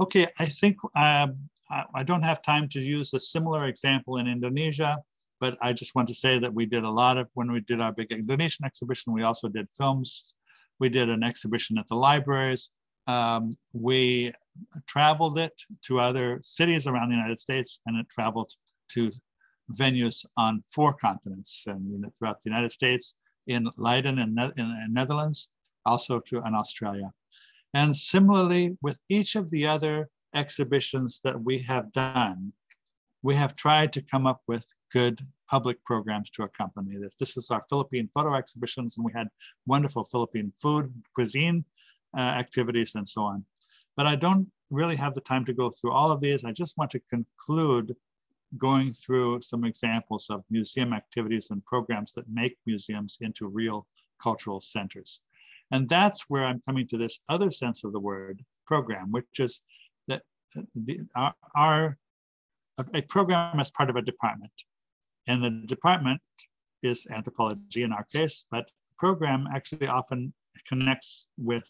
Okay, I think um, I, don't have time to use a similar example in Indonesia. But I just want to say that we did a lot of, when we did our big Indonesian exhibition, we also did films. We did an exhibition at the libraries. Um, we traveled it to other cities around the United States and it traveled to venues on four continents and you know, throughout the United States, in Leiden and in, in, in Netherlands, also to in Australia. And similarly, with each of the other exhibitions that we have done, we have tried to come up with good public programs to accompany this. This is our Philippine photo exhibitions, and we had wonderful Philippine food, cuisine uh, activities, and so on. But I don't really have the time to go through all of these. I just want to conclude going through some examples of museum activities and programs that make museums into real cultural centers. And that's where I'm coming to this other sense of the word program, which is the, our, our a program is part of a department. And the department is anthropology in our case, but program actually often connects with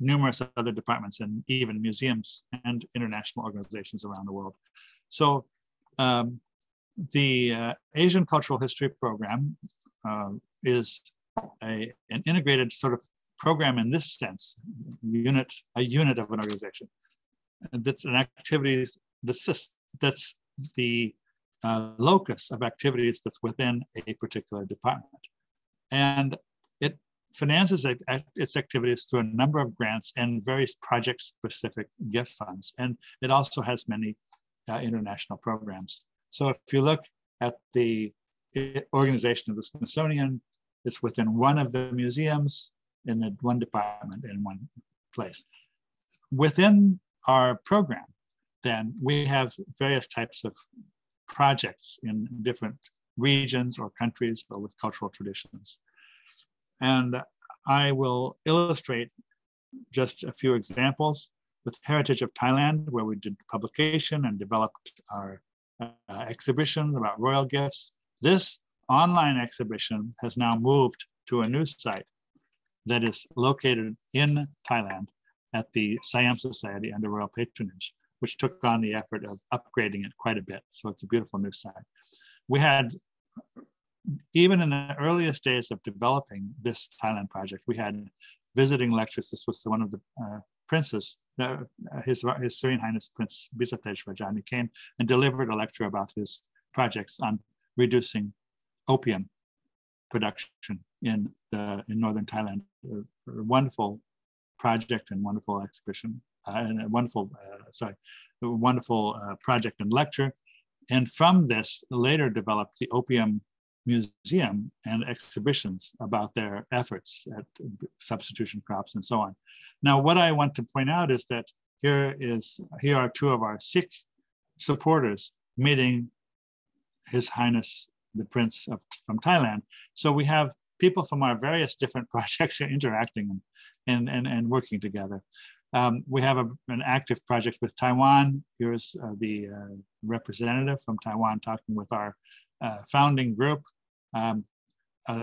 numerous other departments and even museums and international organizations around the world. So um, the uh, Asian Cultural History Program uh, is a, an integrated sort of program in this sense, unit, a unit of an organization. That's an activities that's, that's the uh, locus of activities that's within a particular department. And it finances its activities through a number of grants and various project-specific gift funds. And it also has many uh, international programs. So if you look at the organization of the Smithsonian, it's within one of the museums in the one department in one place. Within our program, then we have various types of projects in different regions or countries or with cultural traditions. And I will illustrate just a few examples with Heritage of Thailand, where we did publication and developed our uh, exhibition about royal gifts. This online exhibition has now moved to a new site that is located in Thailand at the Siam Society under royal patronage, which took on the effort of upgrading it quite a bit. So it's a beautiful new site. We had, even in the earliest days of developing this Thailand project, we had visiting lectures. This was one of the uh, princes, uh, his, his Serene Highness Prince Bhisadej Rajani came and delivered a lecture about his projects on reducing opium production in the in northern Thailand. A wonderful project and wonderful exhibition uh, and a wonderful uh, sorry, a wonderful uh, project and lecture. And from this, later developed the Opium Museum and exhibitions about their efforts at substitution crops and so on. Now, what I want to point out is that here is here are two of our Sikh supporters meeting His Highness the Prince of, from Thailand. So we have people from our various different projects are interacting and, and, and, working together. Um, we have a, an active project with Taiwan. Here's uh, the uh, representative from Taiwan talking with our uh, founding group. Um, a,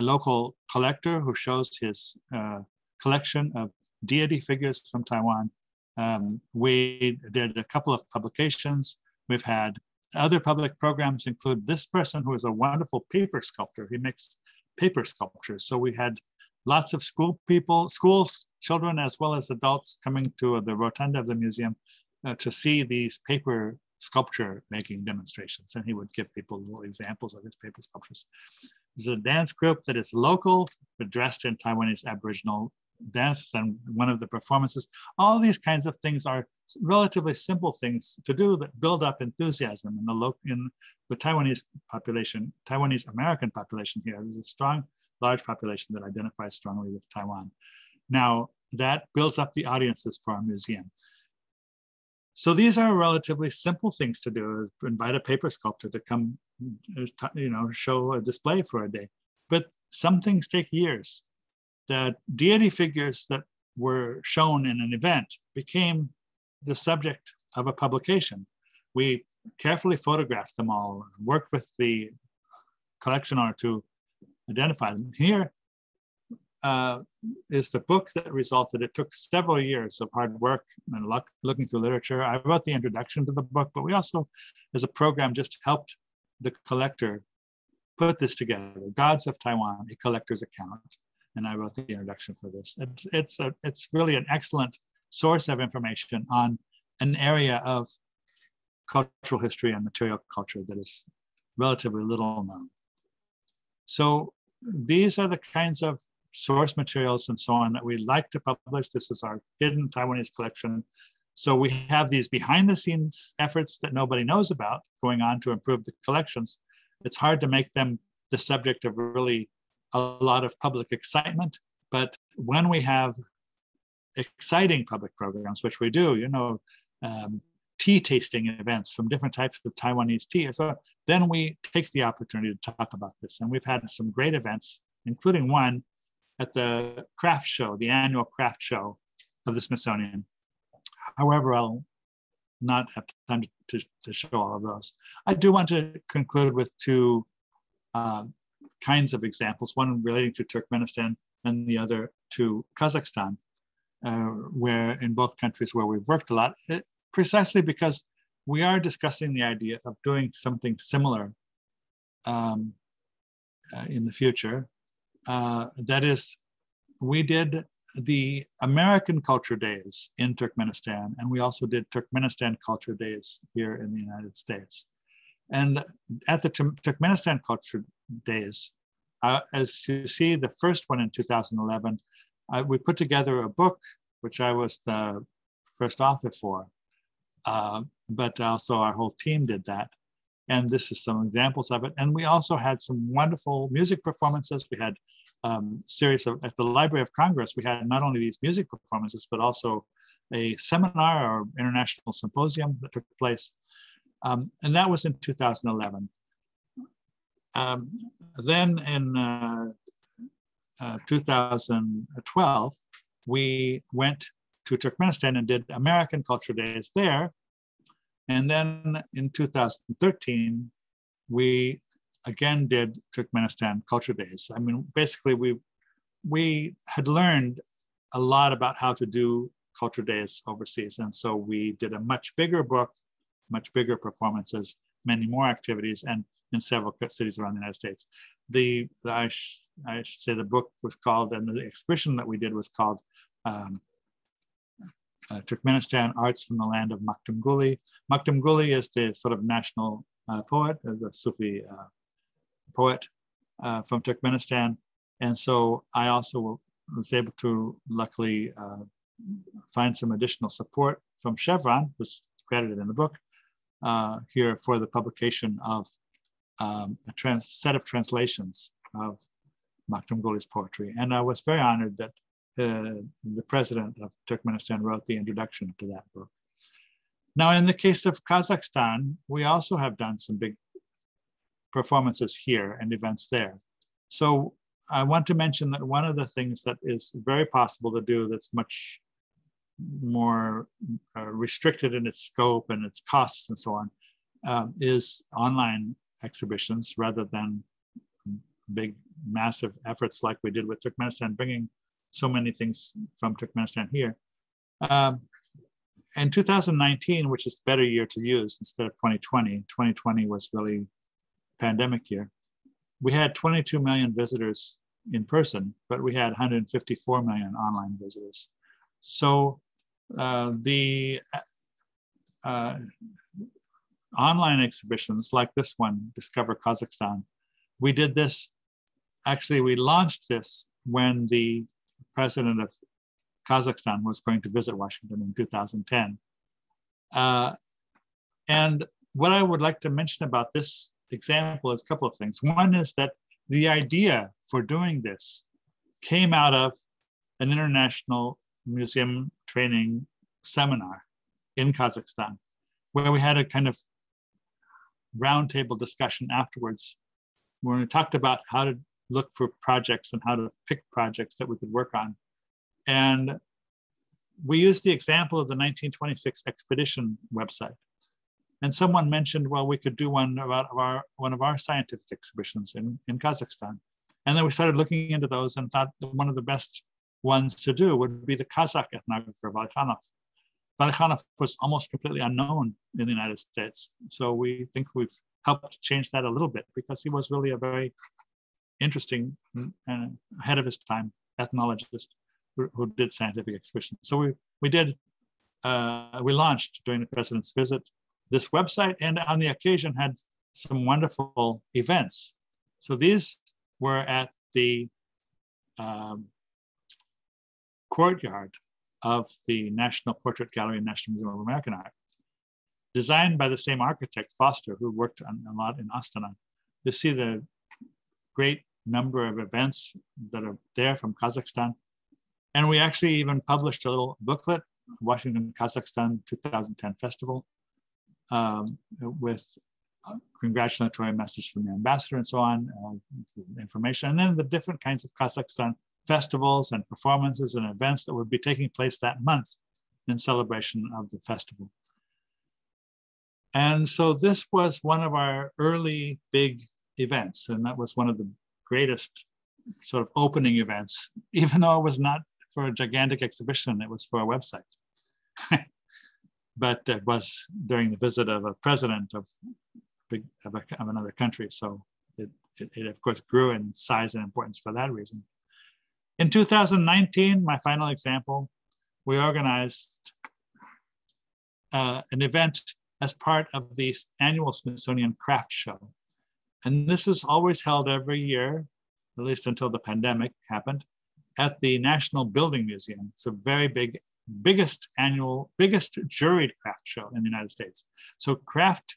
a, local collector who shows his uh, collection of deity figures from Taiwan. Um, we did a couple of publications. We've had other public programs include this person who is a wonderful paper sculptor. He makes paper sculptures. So we had lots of school people, schools, children, as well as adults coming to the rotunda of the museum uh, to see these paper sculpture making demonstrations. And he would give people little examples of his paper sculptures. There's a dance group that is local, but dressed in Taiwanese Aboriginal dances and one of the performances. All these kinds of things are relatively simple things to do that build up enthusiasm in the local in the Taiwanese population, Taiwanese American population here. There's a strong, large population that identifies strongly with Taiwan. Now that builds up the audiences for our museum. So these are relatively simple things to do. Invite a paper sculptor to come, uh, you know, show a display for a day. But some things take years that deity figures that were shown in an event became the subject of a publication. We carefully photographed them all, worked with the collection owner to identify them. Here uh, is the book that resulted. It took several years of hard work and luck looking through literature. I wrote the introduction to the book, but we also, as a program, just helped the collector put this together. Gods of Taiwan, a collector's account and I wrote the introduction for this. It's, it's, a, it's really an excellent source of information on an area of cultural history and material culture that is relatively little known. So these are the kinds of source materials and so on that we like to publish. This is our hidden Taiwanese collection. So we have these behind the scenes efforts that nobody knows about going on to improve the collections. It's hard to make them the subject of really a lot of public excitement. But when we have exciting public programs, which we do, you know, um, tea tasting events from different types of Taiwanese tea. So then we take the opportunity to talk about this. And we've had some great events, including one at the craft show, the annual craft show of the Smithsonian. However, I'll not have time to, to, show all of those. I do want to conclude with two uh, kinds of examples, one relating to Turkmenistan and the other to Kazakhstan, uh, where in both countries where we've worked a lot, it, precisely because we are discussing the idea of doing something similar um, uh, in the future. Uh, that is, we did the American Culture Days in Turkmenistan, and we also did Turkmenistan Culture Days here in the United States. And at the Turkmenistan Culture Days, uh, as you see, the first one in 2011, uh, we put together a book, which I was the first author for, uh, but also our whole team did that. And this is some examples of it. And we also had some wonderful music performances. We had um, series of, at the Library of Congress, we had not only these music performances, but also a seminar or international symposium that took place. Um, and that was in 2011. Um, then in uh, uh, 2012, we went to Turkmenistan and did American Culture Days there. And then in 2013, we again did Turkmenistan Culture Days. I mean, basically we we had learned a lot about how to do culture days overseas. And so we did a much bigger book, much bigger performances, many more activities, and in several cities around the United States. The, the I, sh, I, should say the book was called, and the exhibition that we did was called um, uh, Turkmenistan Arts from the Land of Magtymguly. Maktum Guli is the sort of national uh, poet, the Sufi uh, poet uh, from Turkmenistan. And so I also was able to luckily uh, find some additional support from Chevron, who's credited in the book, uh, here for the publication of um, a trans set of translations of Magtymguly's poetry. And I was very honored that uh, the president of Turkmenistan wrote the introduction to that book. Now, in the case of Kazakhstan, we also have done some big performances here and events there. So I want to mention that one of the things that is very possible to do that's much more uh, restricted in its scope and its costs and so on um, is online exhibitions rather than big massive efforts like we did with Turkmenistan, bringing so many things from Turkmenistan here. Um, in 2019, which is a better year to use instead of 2020, 2020 was really pandemic year, we had 22 million visitors in person, but we had 154 million online visitors. So uh, the uh, online exhibitions like this one, Discover Kazakhstan, we did this, actually we launched this when the president of Kazakhstan was going to visit Washington in 2010. Uh, and what I would like to mention about this example is a couple of things. One is that the idea for doing this came out of an international museum training seminar in Kazakhstan, where we had a kind of roundtable discussion afterwards, where we talked about how to look for projects and how to pick projects that we could work on. And we used the example of the 1926 expedition website. And someone mentioned, well, we could do one about our one of our scientific exhibitions in, in Kazakhstan. And then we started looking into those and thought one of the best ones to do would be the Kazakh ethnographer Valikhanov. Valikhanov was almost completely unknown in the United States. So we think we've helped change that a little bit because he was really a very interesting and ahead of his time ethnologist who, who did scientific exhibitions. So we, we did, uh, we launched during the president's visit this website and on the occasion had some wonderful events. So these were at the um, courtyard of the National Portrait Gallery and National Museum of American Art, designed by the same architect, Foster, who worked on, a lot in Astana. You see the great number of events that are there from Kazakhstan. And we actually even published a little booklet, Washington, Kazakhstan 2010 Festival, um, with congratulatory message from the ambassador and so on, uh, information, and then the different kinds of Kazakhstan festivals and performances and events that would be taking place that month in celebration of the festival. And so this was one of our early big events, and that was one of the greatest sort of opening events, even though it was not for a gigantic exhibition, it was for a website. but it was during the visit of a president of, of, a, of another country. So it, it, it, of course, grew in size and importance for that reason. In 2019, my final example, we organized uh, an event as part of the annual Smithsonian Craft Show. And this is always held every year, at least until the pandemic happened, at the National Building Museum. It's a very big, biggest annual, biggest juried craft show in the United States. So craft,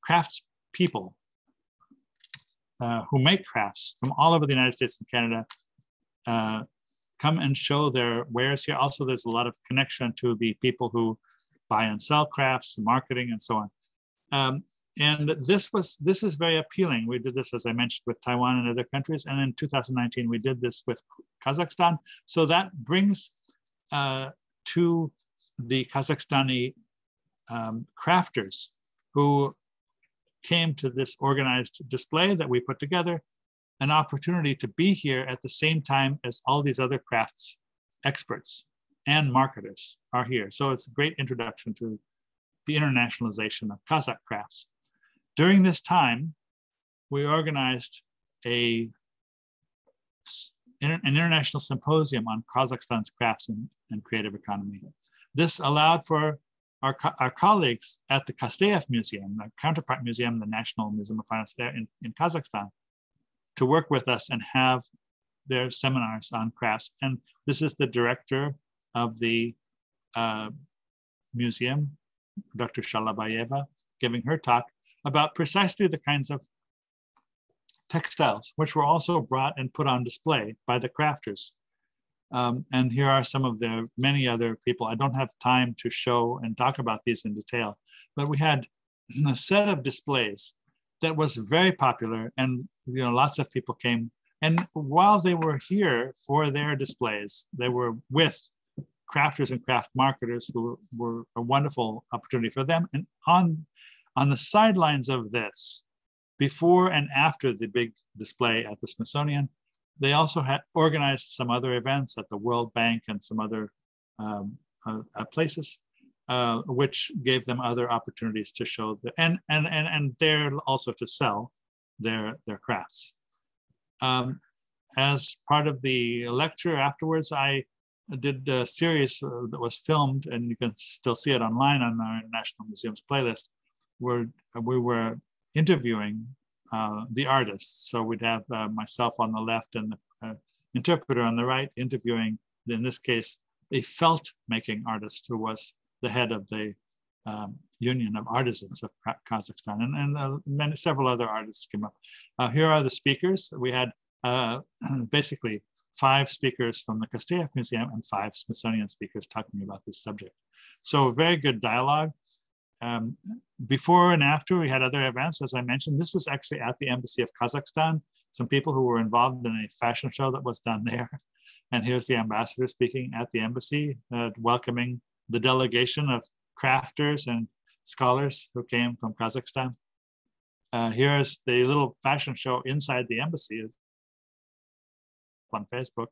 crafts people uh, who make crafts from all over the United States and Canada uh, come and show their wares here. Also, there's a lot of connection to the people who buy and sell crafts, marketing, and so on. Um, and this was this is very appealing. We did this, as I mentioned, with Taiwan and other countries, and in 2019 we did this with Kazakhstan. So that brings uh, to the Kazakhstani um, crafters who came to this organized display that we put together an opportunity to be here at the same time as all these other crafts experts and marketers are here. So it's a great introduction to the internationalization of Kazakh crafts. During this time, we organized a, an international symposium on Kazakhstan's crafts and, and creative economy. This allowed for our, our colleagues at the Kasteyev Museum, the counterpart museum, the National Museum of Fine Arts there in, in Kazakhstan, to work with us and have their seminars on crafts. And this is the director of the uh, museum, Dr. Shalabayeva, giving her talk about precisely the kinds of textiles, which were also brought and put on display by the crafters. Um, and here are some of the many other people. I don't have time to show and talk about these in detail, but we had a set of displays that was very popular and you know lots of people came. And while they were here for their displays they were with crafters and craft marketers who were a wonderful opportunity for them. And on on the sidelines of this before and after the big display at the smithsonian they also had organized some other events at the world bank and some other um, uh, uh places uh, which gave them other opportunities to show the, and and and and there also to sell their their crafts. Um, as part of the lecture afterwards, I did a series that was filmed, and you can still see it online on our National Museum's playlist, where we were interviewing uh, the artists. So we'd have uh, myself on the left and the uh, interpreter on the right interviewing, in this case, a felt making artist who was the head of the um, Union of Artisans of Kazakhstan, and, and uh, many, several other artists came up. Uh, here are the speakers. We had uh, basically five speakers from the Kasteyev Museum and five Smithsonian speakers talking about this subject. So very good dialogue. Um, before and after, we had other events, as I mentioned. This is actually at the Embassy of Kazakhstan. Some people who were involved in a fashion show that was done there. And here's the ambassador speaking at the embassy, uh, welcoming the delegation of crafters and scholars who came from Kazakhstan. Uh, here's the little fashion show inside the embassy on Facebook.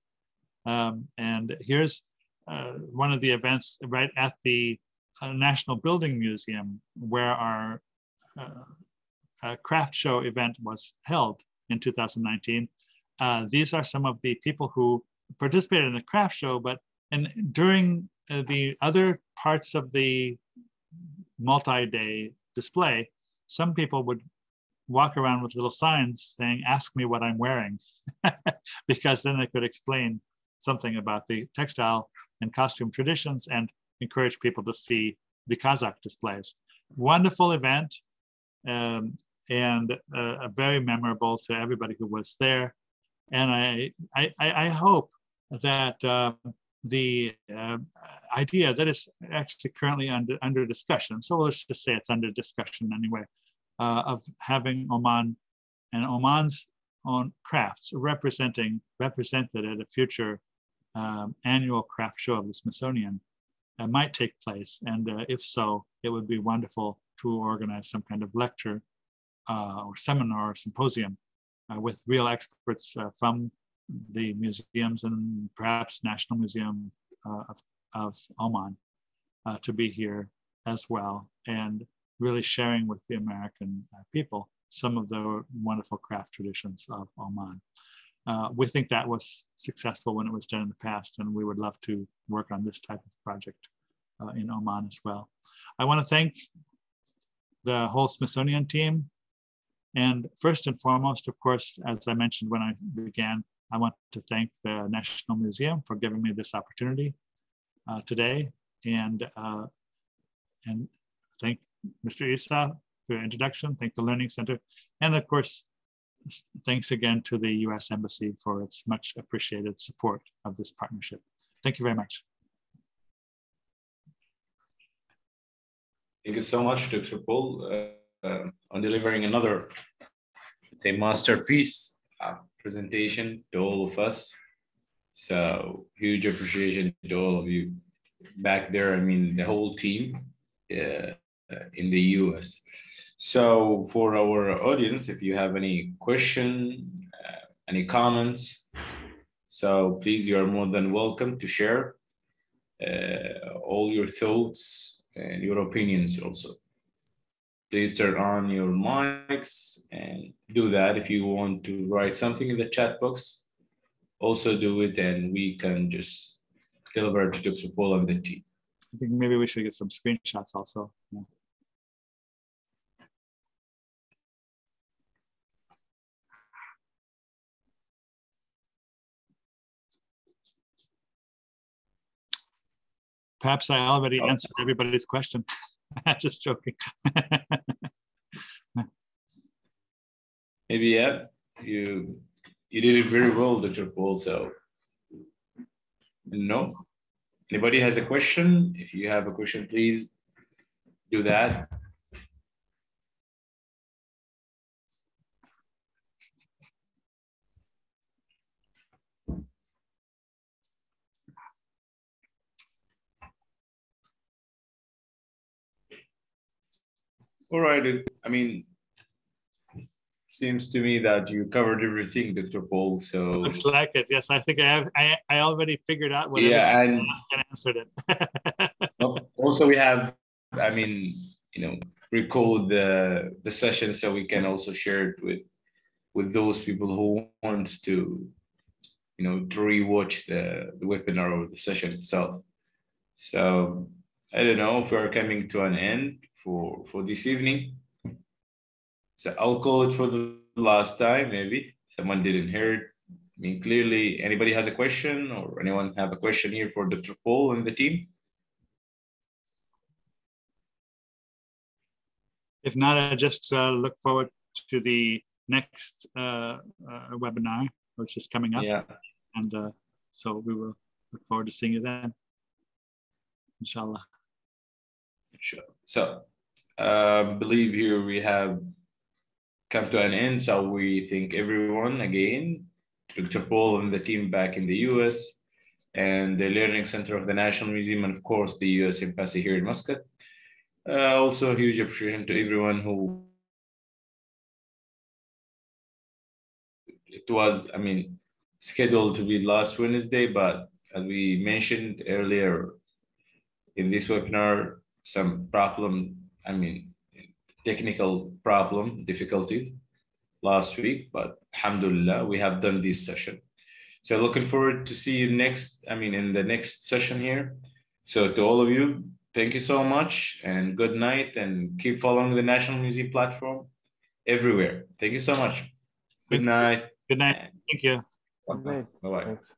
Um, and here's uh, one of the events right at the uh, National Building Museum where our uh, craft show event was held in 2019. Uh, these are some of the people who participated in the craft show, but and during the other parts of the multi-day display, some people would walk around with little signs saying, ask me what I'm wearing, because then they could explain something about the textile and costume traditions and encourage people to see the Kazakh displays. Wonderful event um, and uh, very memorable to everybody who was there. And I, I, I hope that uh, the uh, idea that is actually currently under, under discussion, so let's just say it's under discussion anyway, uh, of having Oman and Oman's own crafts representing represented at a future um, annual craft show of the Smithsonian uh, might take place. And uh, if so, it would be wonderful to organize some kind of lecture uh, or seminar or symposium uh, with real experts from the museums and perhaps National Museum uh, of, of Oman to be here as well and really sharing with the American people some of the wonderful craft traditions of Oman. Uh, we think that was successful when it was done in the past, and we would love to work on this type of project uh, in Oman as well. I want to thank the whole Smithsonian team. And first and foremost, of course, as I mentioned when I began, I want to thank the National Museum for giving me this opportunity uh, today. And, uh, and thank Mr. Isa for the introduction, thank the Learning Center, and of course, thanks again to the US Embassy for its much appreciated support of this partnership. Thank you very much. Thank you so much, Dr. Paul, uh, uh, on delivering another, say, masterpiece uh, presentation to all of us. So huge appreciation to all of you back there. I mean, the whole team uh, in the US. So for our audience, if you have any question, uh, any comments, so please, you are more than welcome to share uh, all your thoughts and your opinions also. Please turn on your mics and do that. If you want to write something in the chat box, also do it and we can just deliver to Dr. Paul and the team. I think maybe we should get some screenshots also. Yeah. Perhaps I already oh. answered everybody's question. I'm Just joking. Maybe yeah. You you did it very well, Dr. Paul. So no. Anybody has a question? If you have a question, please do that. All right. I mean, seems to me that you covered everything, Dr. Paul. So looks like it. Yes, I think I have. I, I already figured out what. Yeah, and answered it. also, we have. I mean, you know, record the the session so we can also share it with with those people who wants to, you know, to rewatch the the webinar or the session itself. So I don't know if we're coming to an end for for this evening. So I'll call it for the last time, maybe. Someone didn't hear it. I mean, clearly, anybody has a question or anyone have a question here for Dr. Paul and the team? If not, I just uh, look forward to the next uh, uh, webinar, which is coming up. Yeah. And uh, so we will look forward to seeing you then. Inshallah. Sure. So uh, believe here we have come to an end. So we thank everyone again, Dr. Paul and the team back in the US, and the Learning Center of the National Museum, and of course the US Embassy here in Muscat. Uh, also, a huge appreciation to everyone who it was, I mean, scheduled to be last Wednesday, but as we mentioned earlier in this webinar, some problem I mean, technical problem, difficulties last week, but alhamdulillah, we have done this session. So looking forward to see you next, I mean, in the next session here. So to all of you, thank you so much and good night and keep following the National Museum platform everywhere. Thank you so much. Good night. Good night. Thank you. Bye-bye. Bye-bye. Thanks.